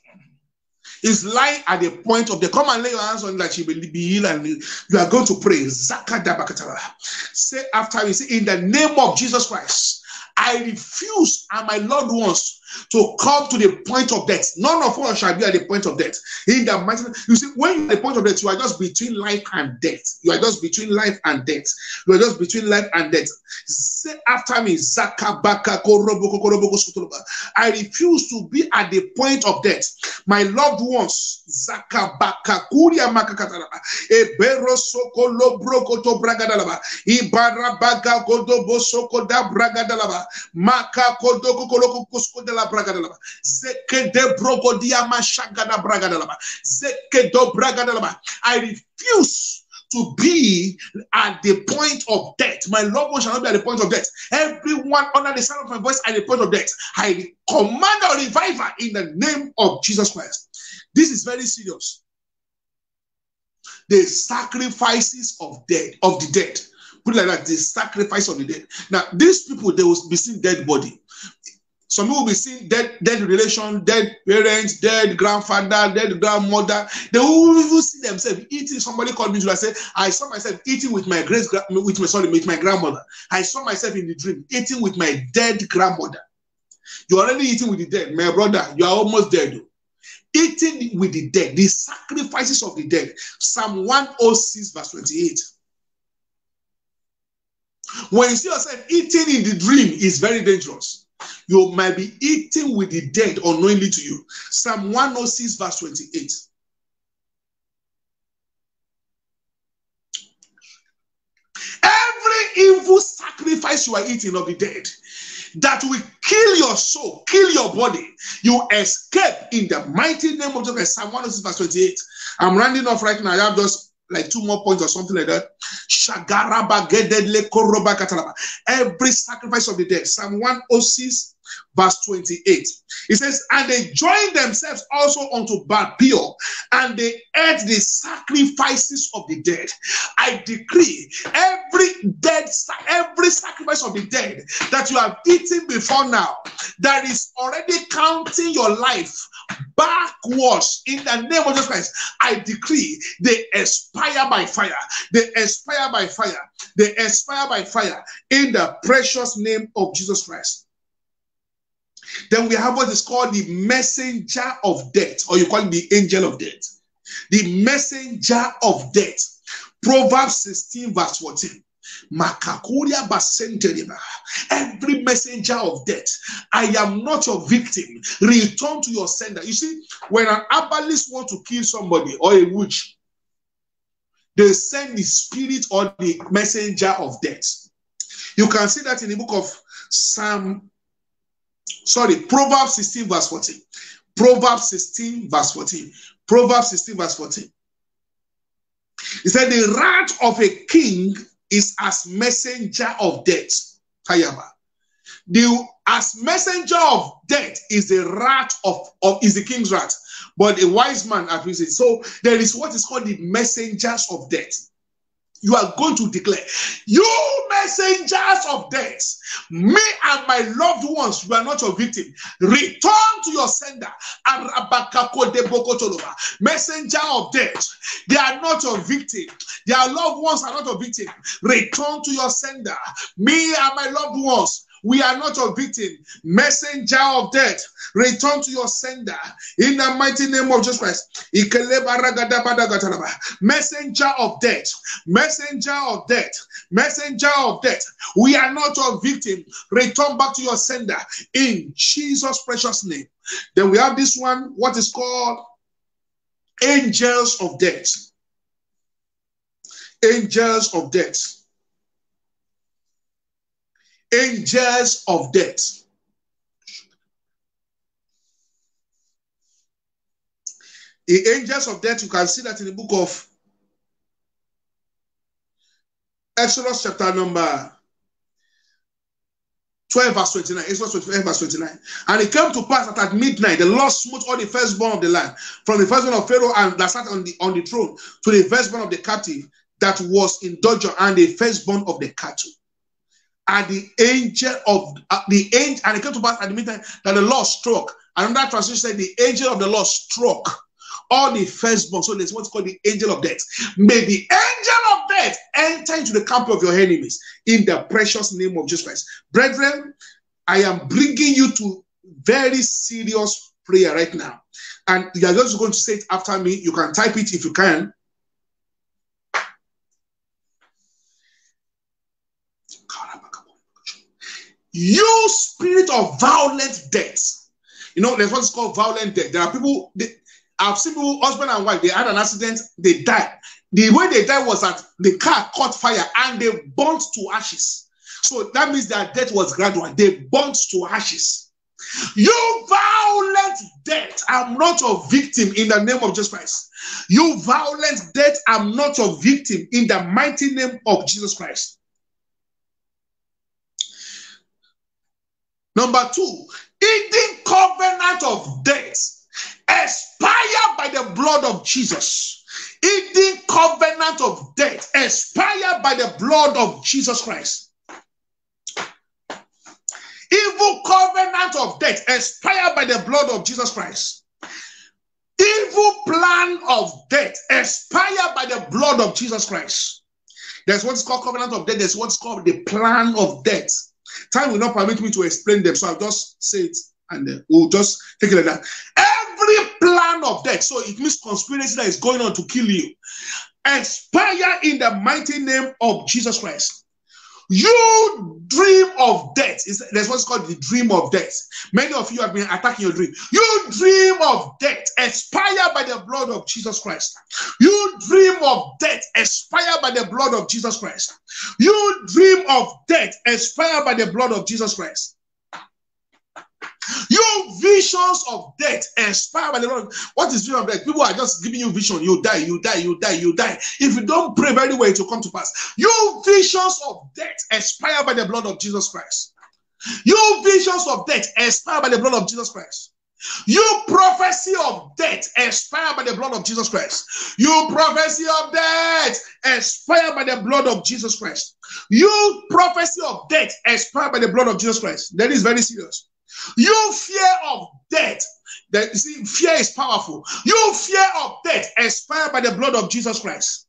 Is lying at the point of the Come and lay your hands on that she will be healed and you are going to pray. Say after me, say, In the name of Jesus Christ, I refuse and my loved ones to come to the point of death. None of us shall be at the point of death. In the mighty you see, when you're at the point of death, you are just between life and death. You are just between life and death. You are just between life and death. Say after me, I refuse to be at the point of death. My loved ones, Zakabaka Kuria Makakataraba, Ebero Sokolo Brokoto Bragadalaba, Ibarabaga Godobo Sokoda Bragadalaba, Maka Kodoko Koloko Kusko la. Zeke de brogodia bragadalaba. Zeke do bragadalaba. I refuse to be at the point of death. My loved one shall not be at the point of death. Everyone under the sound of my voice at the point of death. I command a revival in the name of Jesus Christ. This is very serious. The sacrifices of dead of the dead. Put it like that, the sacrifice of the dead. Now, these people, they will be seeing dead body. Some will be seeing dead, dead relation, dead parents, dead grandfather, dead grandmother. They will even see themselves eating. Somebody called me to said, I saw myself eating with my great with my sorry, with my grandmother. I saw myself in the dream eating with my dead grandmother. You're already eating with the dead, my brother. You are almost dead. Oh. Eating with the dead, the sacrifices of the dead. Psalm 106, verse 28. When you see yourself eating in the dream, is very dangerous you might be eating with the dead unknowingly to you. Psalm 106, verse 28. Every evil sacrifice you are eating of the dead that will kill your soul, kill your body, you escape in the mighty name of Jesus. Psalm 106, verse 28. I'm rounding off right now. I have just like two more points or something like that. Every sacrifice of the dead. Psalm 106, verse 28. It says, And they joined themselves also unto Baal Peor, and they ate the sacrifices of the dead. I decree every dead, every sacrifice of the dead that you have eaten before now, that is already counting your life backwards in the name of Jesus Christ. I decree they expire by fire. They expire by fire. They expire by fire in the precious name of Jesus Christ. Then we have what is called the messenger of death, or you call it the angel of death. The messenger of death. Proverbs 16, verse 14. Makakuria basenteriba. Every messenger of death, I am not your victim. Return to your sender. You see, when an herbalist want to kill somebody or a witch, they send the spirit or the messenger of death. You can see that in the book of Psalm, sorry, Proverbs 16, verse 14. Proverbs 16, verse 14. Proverbs 16, verse 14. He said, The wrath of a king is as messenger of death. Kayaba. The as messenger of death is the wrath of, of is the king's wrath, but a wise man appreciates. So there is what is called the messengers of death you are going to declare, You messengers of death, me and my loved ones, are not your victim. Return to your sender. Messenger of death, they are not your victim. Their loved ones are not your victim. Return to your sender. Me and my loved ones, we are not your victim. Messenger of death, return to your sender in the mighty name of Jesus Christ. Messenger of death, messenger of death, messenger of death. We are not your victim. Return back to your sender in Jesus' precious name. Then we have this one, what is called angels of death. Angels of death angels of death. The angels of death, you can see that in the book of Exodus, chapter number 12, verse 29. Exodus 12, verse 29. And it came to pass that at midnight, the Lord smote all the firstborn of the land, from the firstborn of Pharaoh and that sat on the on the throne to the firstborn of the captive that was in dungeon and the firstborn of the cattle and the angel of uh, the angel, and it came to pass at the midnight that the Lord struck. Another translation said the angel of the Lord struck all the firstborn. So there's what's called the angel of death. May the angel of death enter into the camp of your enemies in the precious name of Jesus Christ. Brethren, I am bringing you to very serious prayer right now. And you are just going to say it after me. You can type it if you can. You spirit of violent death. You know, there's what's called violent death. There are people, they, I've seen people, husband and wife, they had an accident, they died. The way they died was that the car caught fire and they burnt to ashes. So that means their death was gradual. They burnt to ashes. You violent death, I'm not a victim in the name of Jesus Christ. You violent death, I'm not a victim in the mighty name of Jesus Christ. Number two, eating covenant of death expired by the blood of Jesus. Eating covenant of death expired by the blood of Jesus Christ. Evil covenant of death expired by the blood of Jesus Christ. Evil plan of death expired by the blood of Jesus Christ. There's what's called covenant of death. There's what's called the plan of death. Time will not permit me to explain them, so I'll just say it and uh, we'll just take it like that. Every plan of death, so it means conspiracy that is going on to kill you, expire in the mighty name of Jesus Christ. You dream of death. That's what's called the dream of death. Many of you have been attacking your dream. You dream of death, expired by the blood of Jesus Christ. You dream of death, expired by the blood of Jesus Christ. You dream of death, expired by the blood of Jesus Christ. Your visions of death expire by the Lord. What is vision of death? People are just giving you vision. You die, you die, you die, you die. If you don't pray very well, it will come to pass. Your visions of death inspired by the blood of Jesus Christ. You visions of death inspired by the blood of Jesus Christ. You prophecy of death inspired by the blood of Jesus Christ. You prophecy of death inspired by the blood of Jesus Christ. You prophecy of death inspired by the blood of Jesus Christ. That is very serious. Your fear of death, that you see, fear is powerful. You fear of death expired by the blood of Jesus Christ.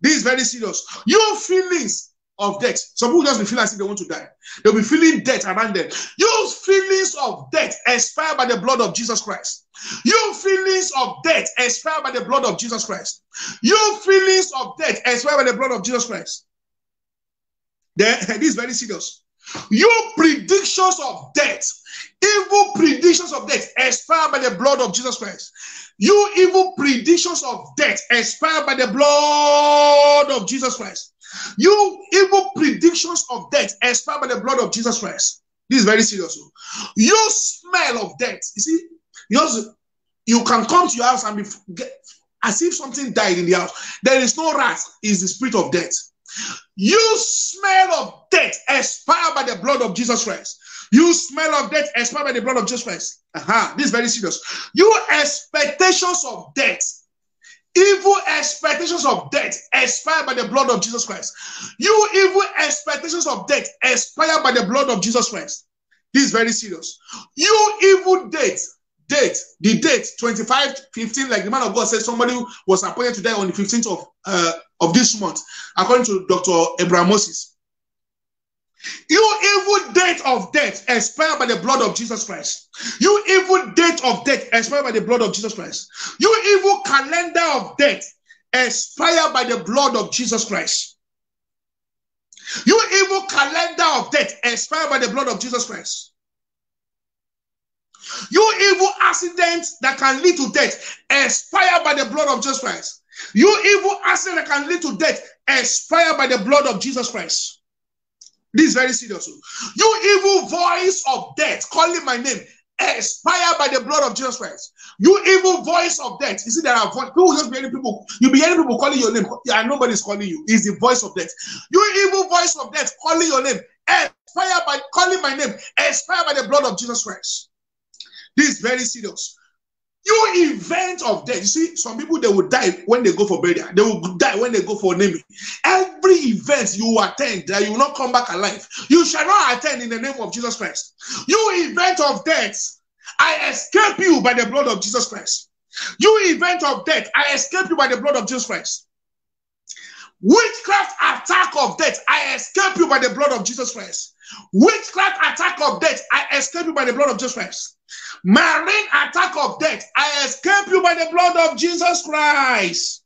This is very serious. Your feelings of death. Some people just be feeling as if they want to die. They'll be feeling death around them. Your feelings of death expired by the blood of Jesus Christ. Your feelings of death expired by the blood of Jesus Christ. Your feelings of death expired by the blood of Jesus Christ. Then, this is very serious. Your predictions of death, evil predictions of death, expired by the blood of Jesus Christ. You evil predictions of death, expired by the blood of Jesus Christ. You evil predictions of death, expired by the blood of Jesus Christ. This is very serious. Oh. You smell of death. You see, you, you can come to your house and be get, as if something died in the house. There is no rat, is the spirit of death. You smell of death expired by the blood of Jesus Christ. You smell of death expired by the blood of Jesus Christ. Uh-huh. This is very serious. You expectations of death, evil expectations of death expired by the blood of Jesus Christ. You evil expectations of death expired by the blood of Jesus Christ. This is very serious. You evil date, date, the date 25, 15, like the man of God said, somebody was appointed to die on the 15th of uh, of this month, according to Dr. Abraham Moses. You evil date of death expired by the blood of Jesus Christ. You evil date of death expired by the blood of Jesus Christ. You evil calendar of death expired by the blood of Jesus Christ. You evil calendar of death expired by the blood of Jesus Christ. You evil accident that can lead to death expired by the blood of Jesus Christ. You evil accident that can lead to death expire by the blood of Jesus Christ. This is very serious. You evil voice of death calling my name expire by the blood of Jesus Christ. You evil voice of death. You see, there are people just be people. You be hearing people calling your name, yeah, nobody's calling you. It's the voice of death. You evil voice of death calling your name expire by calling my name expire by the blood of Jesus Christ. This is very serious. You event of death. You see, some people they will die when they go for burial. They will die when they go for naming. Every event you attend that you will not come back alive, you shall not attend in the name of Jesus Christ. You event of death, I escape you by the blood of Jesus Christ. You event of death, I escape you by the blood of Jesus Christ. Witchcraft attack of death, I escape you by the blood of Jesus Christ. Witchcraft attack of death, I escape you by the blood of Jesus Christ. Marine attack of death, I escape you by the blood of Jesus Christ.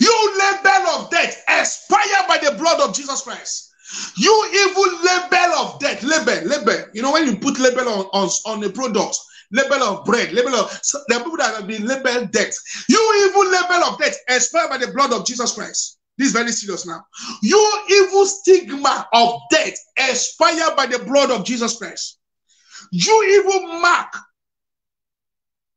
You label of death, expire by the blood of Jesus Christ. You evil label of death, label, label. You know, when you put label on, on, on a product, label of bread, label of the people that have been labeled death. You evil label of death, expire by the blood of Jesus Christ. This is very serious now. Your evil stigma of death expire by the blood of Jesus Christ. You evil mark,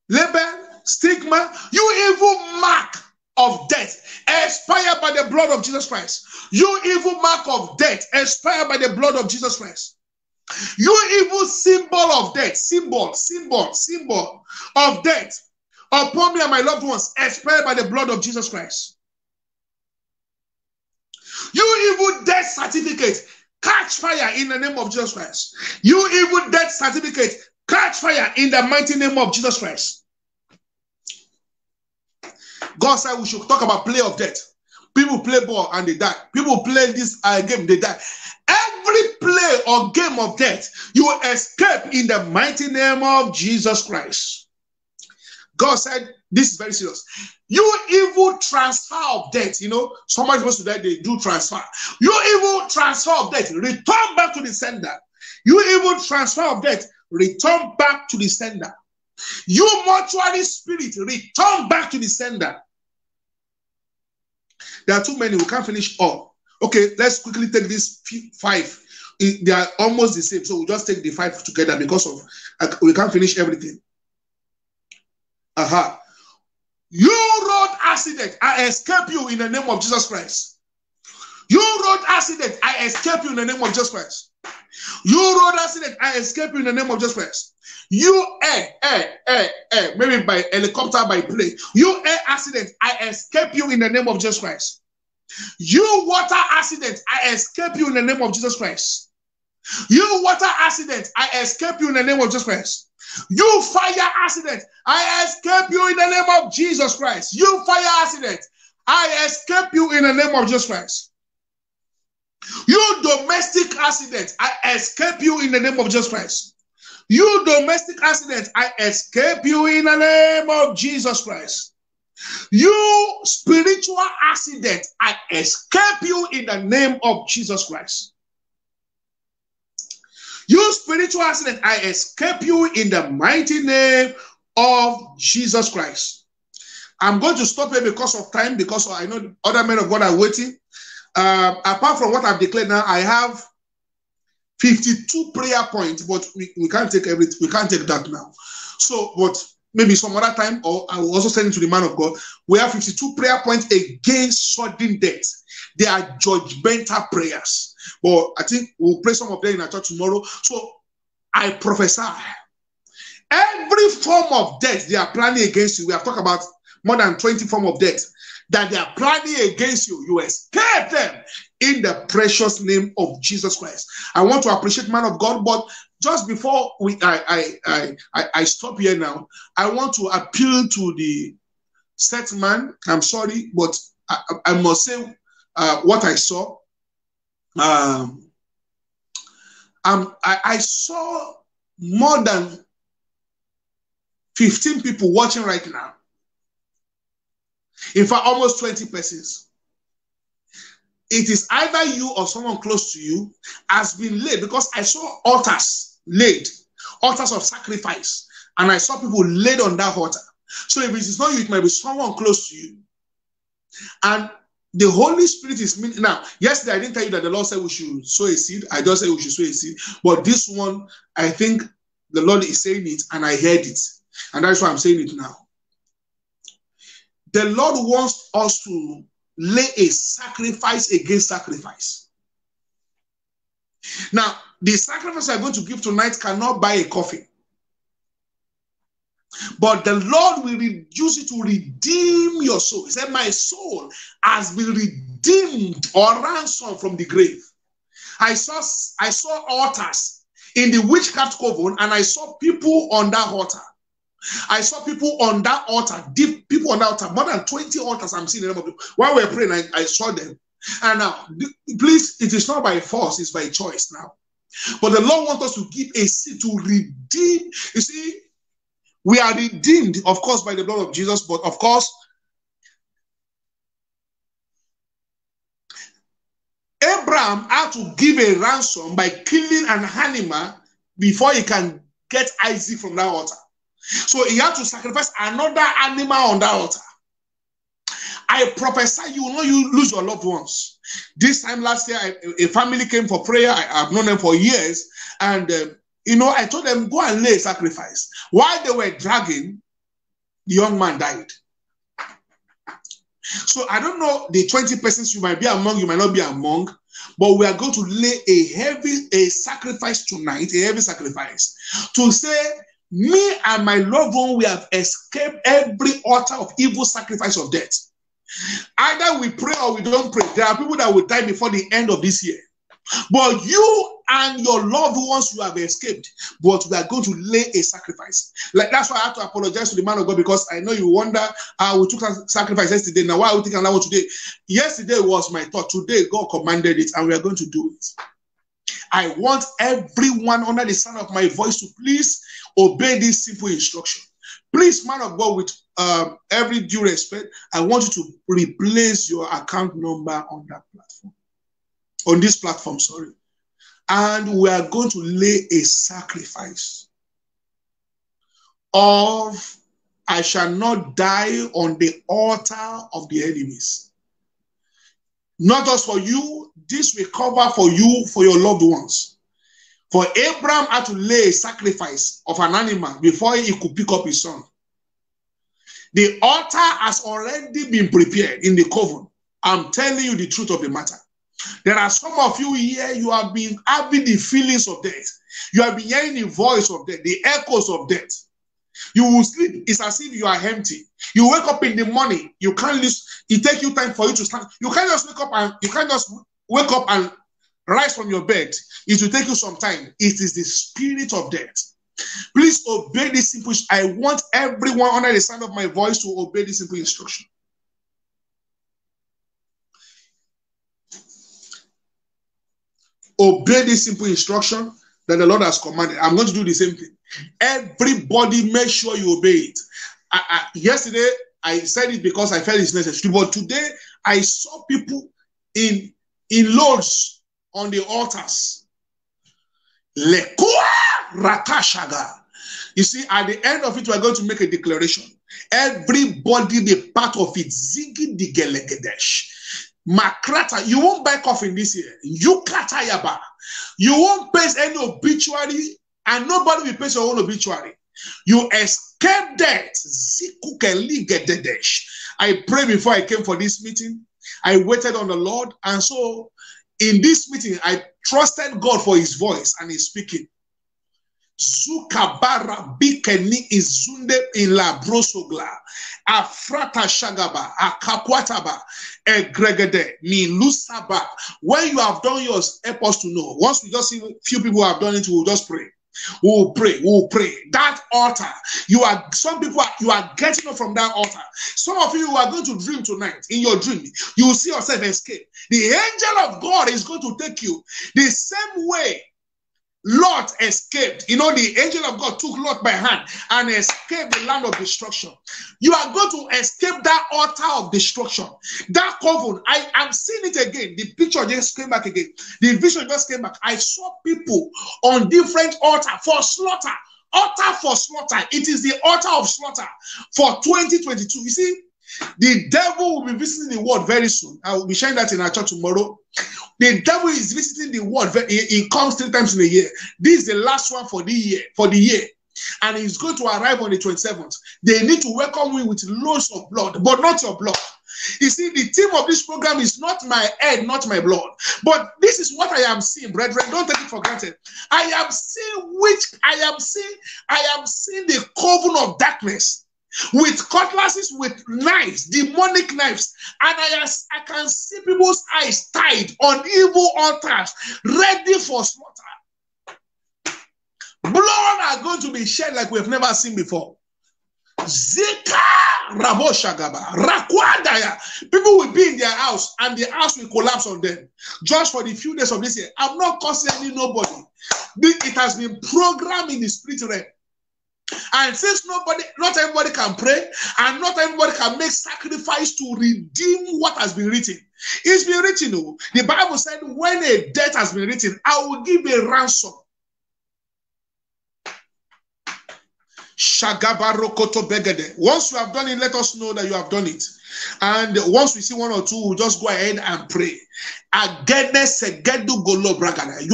label, stigma, you evil mark of death expire by the blood of Jesus Christ. You evil mark of death expire by the blood of Jesus Christ. You evil symbol of death, symbol, symbol, symbol of death upon me and my loved ones expire by the blood of Jesus Christ. You evil death certificate, catch fire in the name of Jesus Christ. You evil death certificate, catch fire in the mighty name of Jesus Christ. God said we should talk about play of death. People play ball and they die. People play this uh, game, they die. Every play or game of death, you escape in the mighty name of Jesus Christ. God said, this is very serious. You evil transfer of debt, you know, somebody supposed to die, they do transfer. You evil transfer of debt, return back to the sender. You evil transfer of debt, return back to the sender. You mortuary spirit, return back to the sender. There are too many, we can't finish all. Okay, let's quickly take these five. They are almost the same, so we'll just take the five together because of uh, we can't finish everything. Aha. Uh-huh. You road accident, I escape you in the name of Jesus Christ. You road accident, I escape you in the name of Jesus Christ. You road accident, I escape you in the name of Jesus Christ. You air, air, air, air, maybe by helicopter, by plane. You air accident, I escape you in the name of Jesus Christ. You water accident, I escape you in the name of Jesus Christ. You water accident, I escape you in the name of Jesus Christ. You fire accident, I escape you in the name of Jesus Christ. You fire accident, I escape you in the name of Jesus Christ. You domestic accident, I escape you in the name of Jesus Christ. You domestic accident, I escape you in the name of Jesus Christ. You spiritual accident, I escape you in the name of Jesus Christ. You spiritual accident, I escape you in the mighty name of Jesus Christ. I'm going to stop here because of time, because I know other men of God are waiting. Uh, apart from what I've declared now, I have 52 prayer points, but we, we can't take everything, we can't take that now. So, but maybe some other time, or I will also send it to the man of God. We have 52 prayer points against sudden death. They are judgmental prayers. But I think we'll pray some of them in our church tomorrow. So I prophesy. Every form of death they are planning against you. We have talked about more than 20 form of death that they are planning against you. You escape them in the precious name of Jesus Christ. I want to appreciate man of God, but just before we I I I, I stop here now, I want to appeal to the set man. I'm sorry, but I, I must say uh, what I saw. Um, I, I saw more than 15 people watching right now. In fact, almost 20 persons. It is either you or someone close to you has been laid because I saw altars laid, altars of sacrifice, and I saw people laid on that altar. So if it is not you, it might be someone close to you. And the Holy Spirit is meaning now. Yesterday, I didn't tell you that the Lord said we should sow a seed. I just said we should sow a seed. But this one, I think the Lord is saying it, and I heard it. And that's why I'm saying it now. The Lord wants us to lay a sacrifice against sacrifice. Now, the sacrifice I'm going to give tonight cannot buy a coffee. But the Lord will use it to redeem your soul. He said, My soul has been redeemed or ransomed from the grave. I saw, I saw altars in the witchcraft coven, and I saw people on that altar. I saw people on that altar, deep people on that altar, more than 20 altars I'm seeing. a number of While we we're praying, I, I saw them. And now, please, it is not by force, it's by choice now. But the Lord wants us to give a seed to redeem. You see, we are redeemed, of course, by the blood of Jesus, but of course, Abraham had to give a ransom by killing an animal before he can get Isaac from that altar. So he had to sacrifice another animal on that altar. I prophesy you will not you lose your loved ones. This time last year, I, a family came for prayer. I, have known them for years, and um, you know, I told them go and lay a sacrifice. While they were dragging, the young man died. So I don't know the 20 persons you might be among, you might not be among, but we are going to lay a heavy a sacrifice tonight, a heavy sacrifice to say me and my loved one, we have escaped every altar of evil sacrifice of death. Either we pray or we don't pray. There are people that will die before the end of this year. But you and your loved ones, you have escaped. But we are going to lay a sacrifice. Like that's why I have to apologize to the man of God because I know you wonder how we took a sacrifice yesterday. Now, why are we taking another one today? Yesterday was my thought. Today, God commanded it, and we are going to do it. I want everyone under the sound of my voice to please obey this simple instruction. Please, man of God, with um, every due respect, I want you to replace your account number on that platform, on this platform, sorry. And we are going to lay a sacrifice of I shall not die on the altar of the enemies. Not just for you, this will cover for you, for your loved ones. For Abraham had to lay a sacrifice of an animal before he could pick up his son. The altar has already been prepared in the coven. I'm telling you the truth of the matter. There are some of you here, you have been having the feelings of death. You have been hearing the voice of death, the echoes of death. You will sleep. It's as if you are empty. You wake up in the morning. You can't lose. It take you time for you to stand. You can't just wake up and you can't just wake up and rise from your bed. It will take you some time. It is the spirit of death. Please obey this simple. I want everyone under the sound of my voice to obey this simple instruction. Obey this simple instruction that the Lord has commanded. I'm going to do the same thing. Everybody, make sure you obey it. I, I, yesterday, I said it because I felt it's necessary, but today I saw people in in loads on the altars. You see, at the end of it, we're going to make a declaration. Everybody be part of it. Zigi digelegedesh. Makrata, you won't buy coffin this year. You katayaba. You won't paste any obituary, and nobody will paste your own obituary. You escape death. I pray before I came for this meeting. I waited on the Lord, and so in this meeting, I trusted God for His voice and His speaking. Zukabara bikeni izunde ila brosogla. Afrata shagaba, akakwataba, egregede, ni lusaba. When you have done yours, help us to know. Once we just see few people have done it, we'll just pray. We'll pray, we'll pray. That altar, you are some people are, you are getting up from that altar. Some of you are going to dream tonight. In your dream, you will see yourself escape. The angel of God is going to take you the same way Lot escaped. You know, the angel of God took Lot by hand and escaped the land of destruction. You are going to escape that altar of destruction. That covenant, I am seeing it again. The picture just came back again. The vision just came back. I saw people on different altar for slaughter. Altar for slaughter. It is the altar of slaughter for 2022. You see, the devil will be visiting the world very soon. I will be sharing that in our church tomorrow. The devil is visiting the world. He, comes three times in a year. This is the last one for the year. For the year. And he's going to arrive on the 27th. They need to welcome me with loads of blood, but not your blood. You see, the theme of this program is not my head, not my blood. But this is what I am seeing, brethren. Don't take it for granted. I am seeing which I am seeing, I am seeing the coven of darkness with cutlasses, with knives, demonic knives. And I, I can see people's eyes tied on evil altars, ready for slaughter. Blood are going to be shed like we've never seen before. Zika Raboshagaba Rakwadaya. People will be in their house and the house will collapse on them. Just for the few days of this year. I'm not causing any nobody. It has been programmed in the spirit realm. And since nobody, not everybody can pray, and not everybody can make sacrifice to redeem what has been written. It's been written. Oh, the Bible said, when a debt has been written, I will give a ransom. Once you have done it, let us know that you have done it. And once we see one or two, we'll just go ahead and pray. You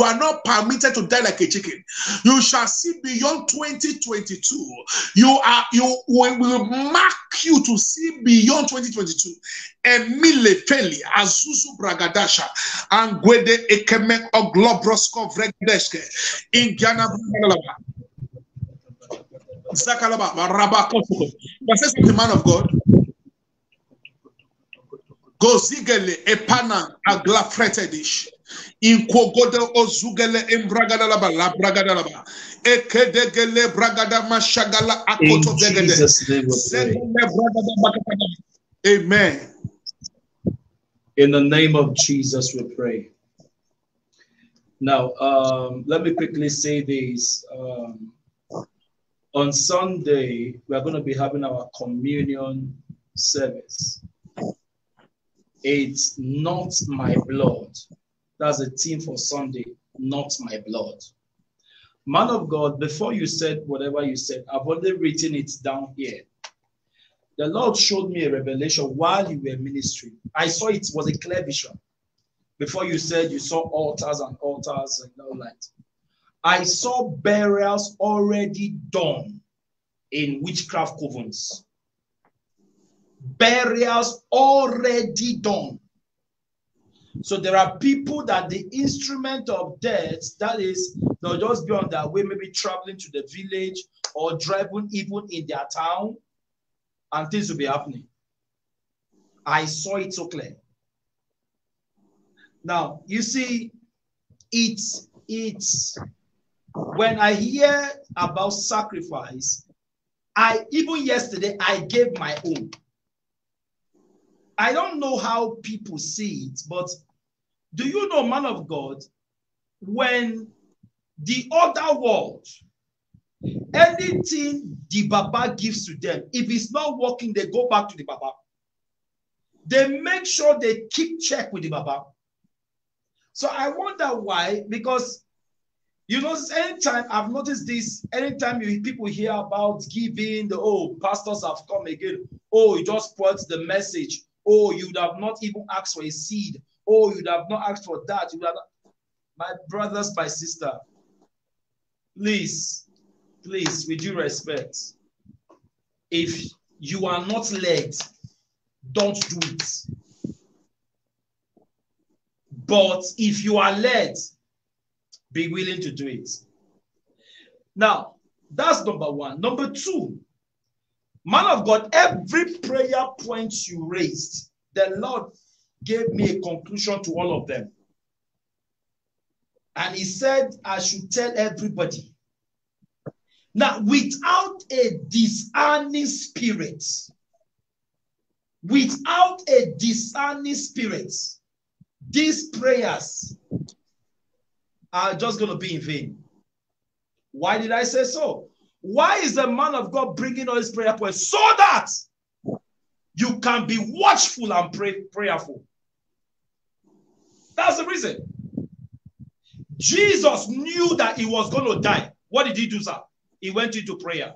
are not permitted to die like a chicken. You shall see beyond 2022. You are you we will mark you to see beyond 2022. Emile Feli Azuzu Bragadasha and Gwede Ekeme Oglobrosko Vregdeske in Ghana. Zakalaba, Rabakofo. But says the man of God. Gozigele epana aglafretedish. Inkogoda ozugele embragadalaba la bragadalaba. Ekedegele bragada mashagala. Amen. In the name of Jesus, we pray. Now, um, let me quickly say this. Um, On Sunday, we are going to be having our communion service. It's not my blood. That's the theme for Sunday, not my blood. Man of God, before you said whatever you said, I've already written it down here. The Lord showed me a revelation while you were ministering. I saw it was a clear vision. Before you said you saw altars and altars and all that. I saw burials already done in witchcraft covens. Burials already done. So there are people that the instrument of death, that is, they'll just be on their way, maybe traveling to the village or driving even in their town, and things will be happening. I saw it so clear. Now, you see, it's it's when I hear about sacrifice, I even yesterday I gave my own. I don't know how people see it, but do you know, man of God, when the other world, anything the Baba gives to them, if it's not working, they go back to the Baba. They make sure they keep check with the Baba. So I wonder why, because you know, anytime I've noticed this, anytime you people hear about giving, the oh, pastors have come again. Oh, you just put the message. Oh, you would have not even asked for a seed. Oh, you'd have not asked for that. You would have. My brothers, my sister, please, please, with due respect, if you are not led, don't do it. But if you are led, be willing to do it. Now, that's number one. Number two, man of God, every prayer point you raised, the Lord gave me a conclusion to all of them. And he said, I should tell everybody. Now, without a discerning spirit, without a discerning spirit, these prayers are just going to be in vain. Why did I say so? Why is the man of God bringing all his prayer points? So that you can be watchful and pray, prayerful. That's the reason. Jesus knew that he was going to die. What did he do, sir? He went into prayer.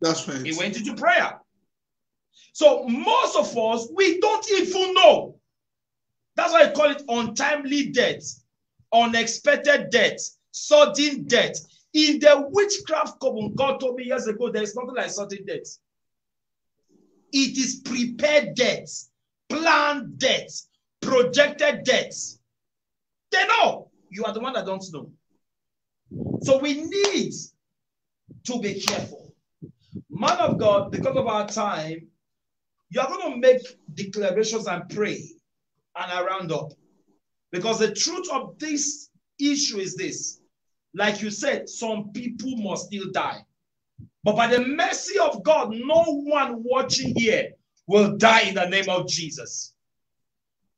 That's right. He went into prayer. So most of us, we don't even know. That's why I call it untimely death, unexpected death, sudden death. In the witchcraft coven, God told me years ago, there is nothing like certain death. It is prepared death, planned death, projected death. They know. You are the one that don't know. So we need to be careful. Man of God, because of our time, you are going to make declarations and pray and I round up. Because the truth of this issue is this. Like you said, some people must still die. But by the mercy of God, no one watching here will die in the name of Jesus.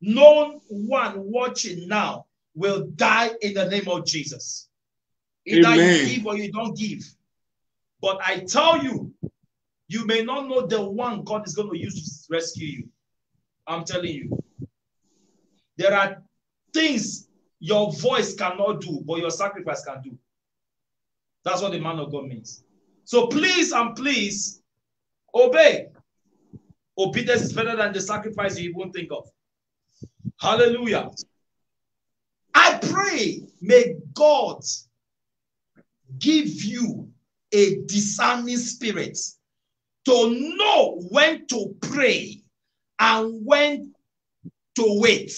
No one watching now will die in the name of Jesus. Either Amen. you give or you don't give. But I tell you, you may not know the one God is going to use to rescue you. I'm telling you. There are things your voice cannot do, but your sacrifice can do. That's what the man of God means. So please and please obey. Obedience is better than the sacrifice you won't think of. Hallelujah. I pray, may God give you a discerning spirit to know when to pray and when to wait.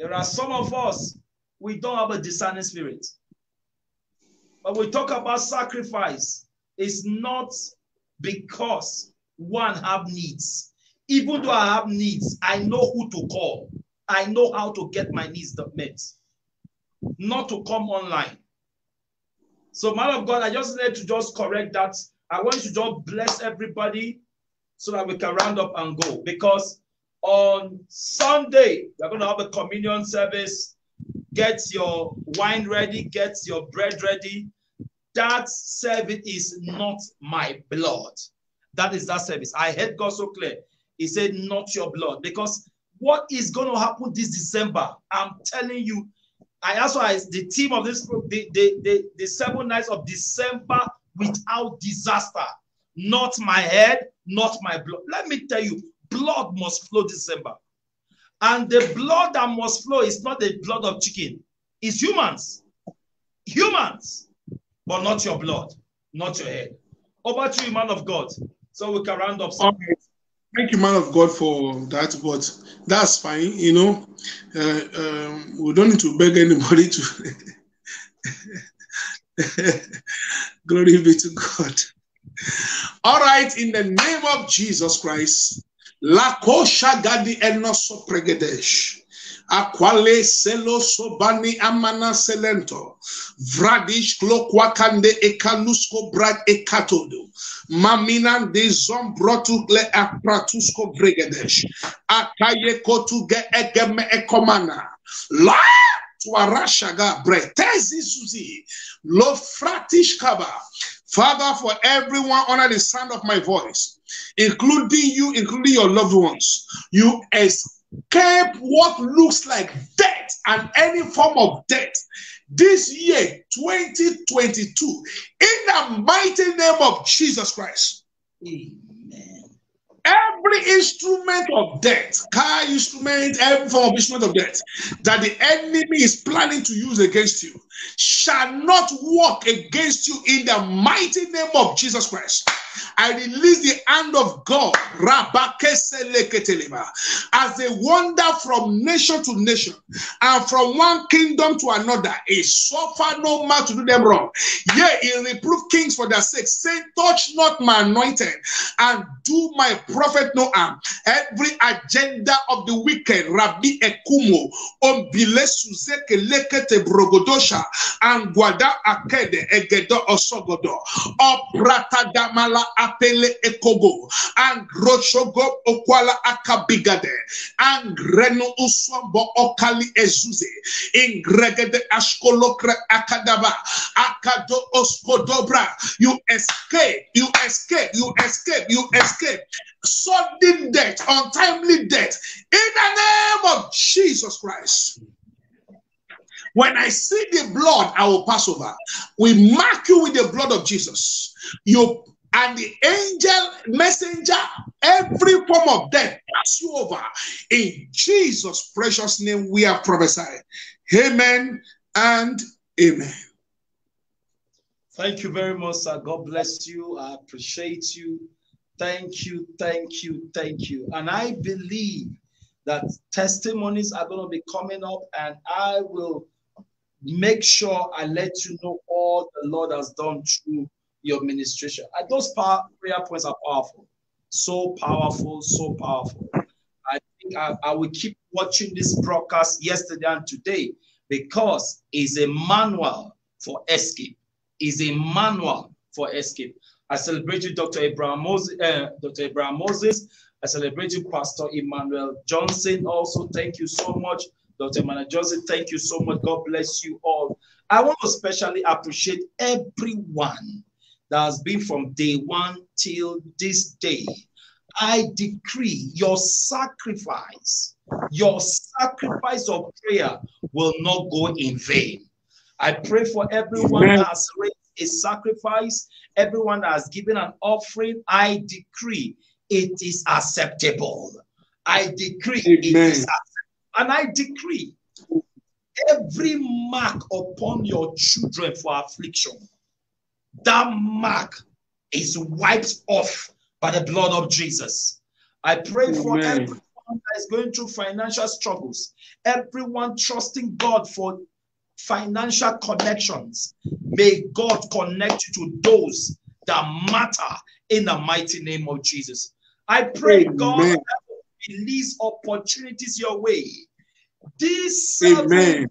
There are some of us, we don't have a discerning spirit. But we talk about sacrifice, it's not because one have needs. Even though I have needs, I know who to call. I know how to get my needs met. Not to come online. So, man of God, I just need to just correct that. I want you to just bless everybody so that we can round up and go. Because on Sunday, we're going to have a communion service. Get your wine ready, get your bread ready. that service is not my blood. That is that service. I heard God so clear. He said, not your blood. Because what is going to happen this December, I'm telling you, I also as the team of this group, the, the, the, the seven nights of December without disaster. Not my head, not my blood. Let me tell you, blood must flow December. And the blood that must flow is not the blood of chicken, it's humans. Humans, but not your blood, not your head. Over to you, man of God. So we can round up. Some- Thank you, man of God, for that. But that's fine. You know, uh, um, we don't need to beg anybody to. Glory be to God. All right, in the name of Jesus Christ. La kosha gadi enoso pregedesh. Aquale selo sobani amana selento. Vradish klokwakande ekalusko brad ekatodo. Mamina de zombrotu le apratusko bregedesh. Akaye kotu ge egeme ekomana. La tuarashaga bretezi suzi. Lo fratish kaba. Father, for everyone under the sound of my voice, including you, including your loved ones, you escape what looks like death and any form of death this year, 2022, in the mighty name of Jesus Christ. Amen. Every instrument of death, car instrument, every form of instrument of death that the enemy is planning to use against you shall not walk against you in the mighty name of Jesus Christ. I release the hand of God as a wonder from nation to nation and from one kingdom to another. He suffer no man to do them wrong. Yea, he reprove kings for their sake, saying, Touch not my anointed and do my prophet no harm. Every agenda of the wicked, Rabbi Ekumo, Ombile Suzeke Lekete and Guada Akede Egedo Osogodo, Oprata Damala Apele Ekogo, and Rochogo Okwala Akabigade, and Reno Uswambo Okali Ezuze, in Gregede Ashkolokre Akadaba, Akado Oskodobra. You escape, you escape, you escape, you escape. Sudden death, untimely death, in the name of Jesus Christ. When I see the blood, I will pass over. We mark you with the blood of Jesus. You and the angel messenger, every form of death pass you over. In Jesus' precious name, we are prophesying. Amen and amen. Thank you very much, sir. God bless you. I appreciate you. Thank you, thank you, thank you. And I believe that testimonies are going to be coming up, and I will make sure I let you know all the Lord has done through your ministration. And those power, prayer points are powerful. So powerful, so powerful. I think I, I will keep watching this broadcast yesterday and today because it's a manual for escape. Is a manual for escape. I celebrate you, Dr. Abraham Moses, uh, Dr. Abraham Moses. I celebrate you, Pastor Emmanuel Johnson. Also, thank you so much. Dr. Johnson, thank you so much. God bless you all. I want to especially appreciate everyone that has been from day one till this day. I decree your sacrifice, your sacrifice of prayer will not go in vain. I pray for everyone that has raised a sacrifice, everyone that has given an offering. I decree it is acceptable. I decree it is acceptable. And I decree every mark upon your children for affliction, that mark is wiped off by the blood of Jesus. I pray for Amen. everyone that is going through financial struggles, everyone trusting God for financial connections. May God connect you to those that matter in the mighty name of Jesus. I pray, God, Amen. will release opportunities your way. This seventh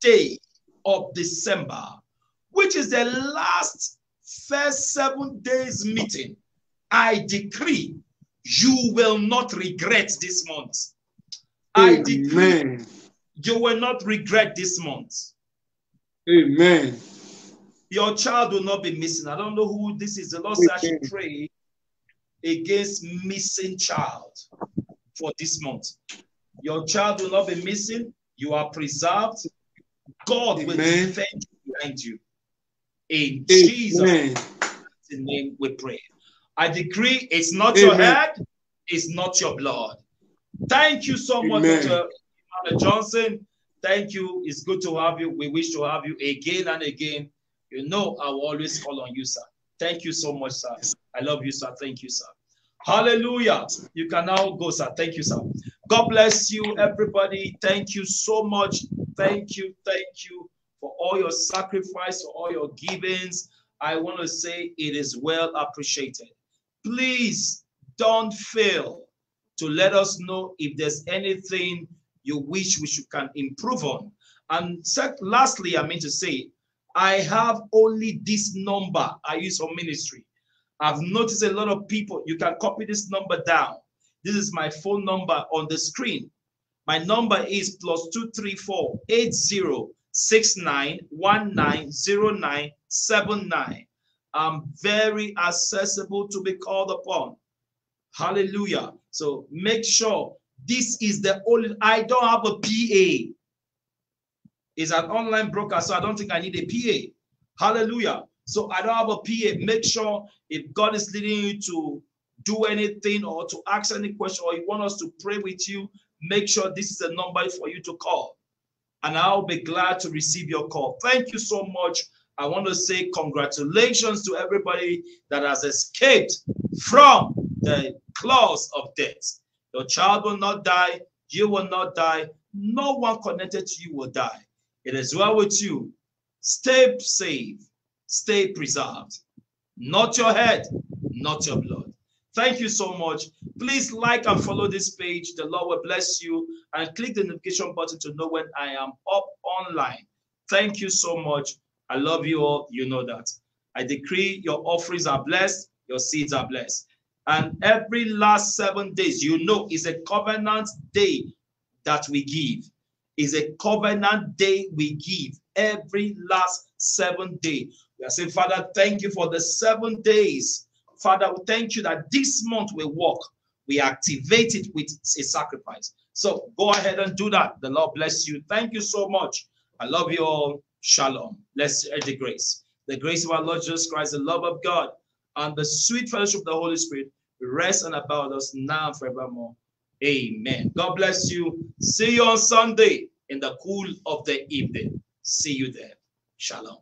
day of December, which is the last first seven days meeting, I decree you will not regret this month. I decree you will not regret this month. Amen. Your child will not be missing. I don't know who this is. The Lord said I should pray against missing child for this month. Your child will not be missing. You are preserved. God Amen. will defend behind you. In Amen. Jesus' name we pray. I decree it's not Amen. your head, it's not your blood. Thank you so much, Dr. Johnson. Thank you. It's good to have you. We wish to have you again and again. You know, I will always call on you, sir. Thank you so much, sir. I love you, sir. Thank you, sir. Hallelujah. You can now go, sir. Thank you, sir. God bless you, everybody. Thank you so much. Thank you. Thank you for all your sacrifice, for all your givings. I want to say it is well appreciated. Please don't fail to let us know if there's anything you wish we should can improve on. And lastly, I mean to say, I have only this number I use for ministry. I've noticed a lot of people, you can copy this number down. This is my phone number on the screen. My number is plus 234 8069190979. I'm very accessible to be called upon. Hallelujah. So make sure this is the only, I don't have a PA. It's an online broker, so I don't think I need a PA. Hallelujah. So I don't have a PA. Make sure if God is leading you to do anything or to ask any question or you want us to pray with you, make sure this is a number for you to call. And I'll be glad to receive your call. Thank you so much. I want to say congratulations to everybody that has escaped from the claws of death. Your child will not die. You will not die. No one connected to you will die. It is well with you. Stay safe. Stay preserved. Not your head, not your blood. Thank you so much. Please like and follow this page. The Lord will bless you and click the notification button to know when I am up online. Thank you so much. I love you all. You know that. I decree your offerings are blessed, your seeds are blessed. And every last seven days, you know, is a covenant day that we give. Is a covenant day we give every last seven day. We are saying, Father, thank you for the seven days. Father, we thank you that this month we walk, we activate it with a sacrifice. So go ahead and do that. The Lord bless you. Thank you so much. I love you all. Shalom. Let's the grace. The grace of our Lord Jesus Christ, the love of God, and the sweet fellowship of the Holy Spirit rest and about us now and forevermore. Amen. God bless you. See you on Sunday in the cool of the evening. See you there. Shalom.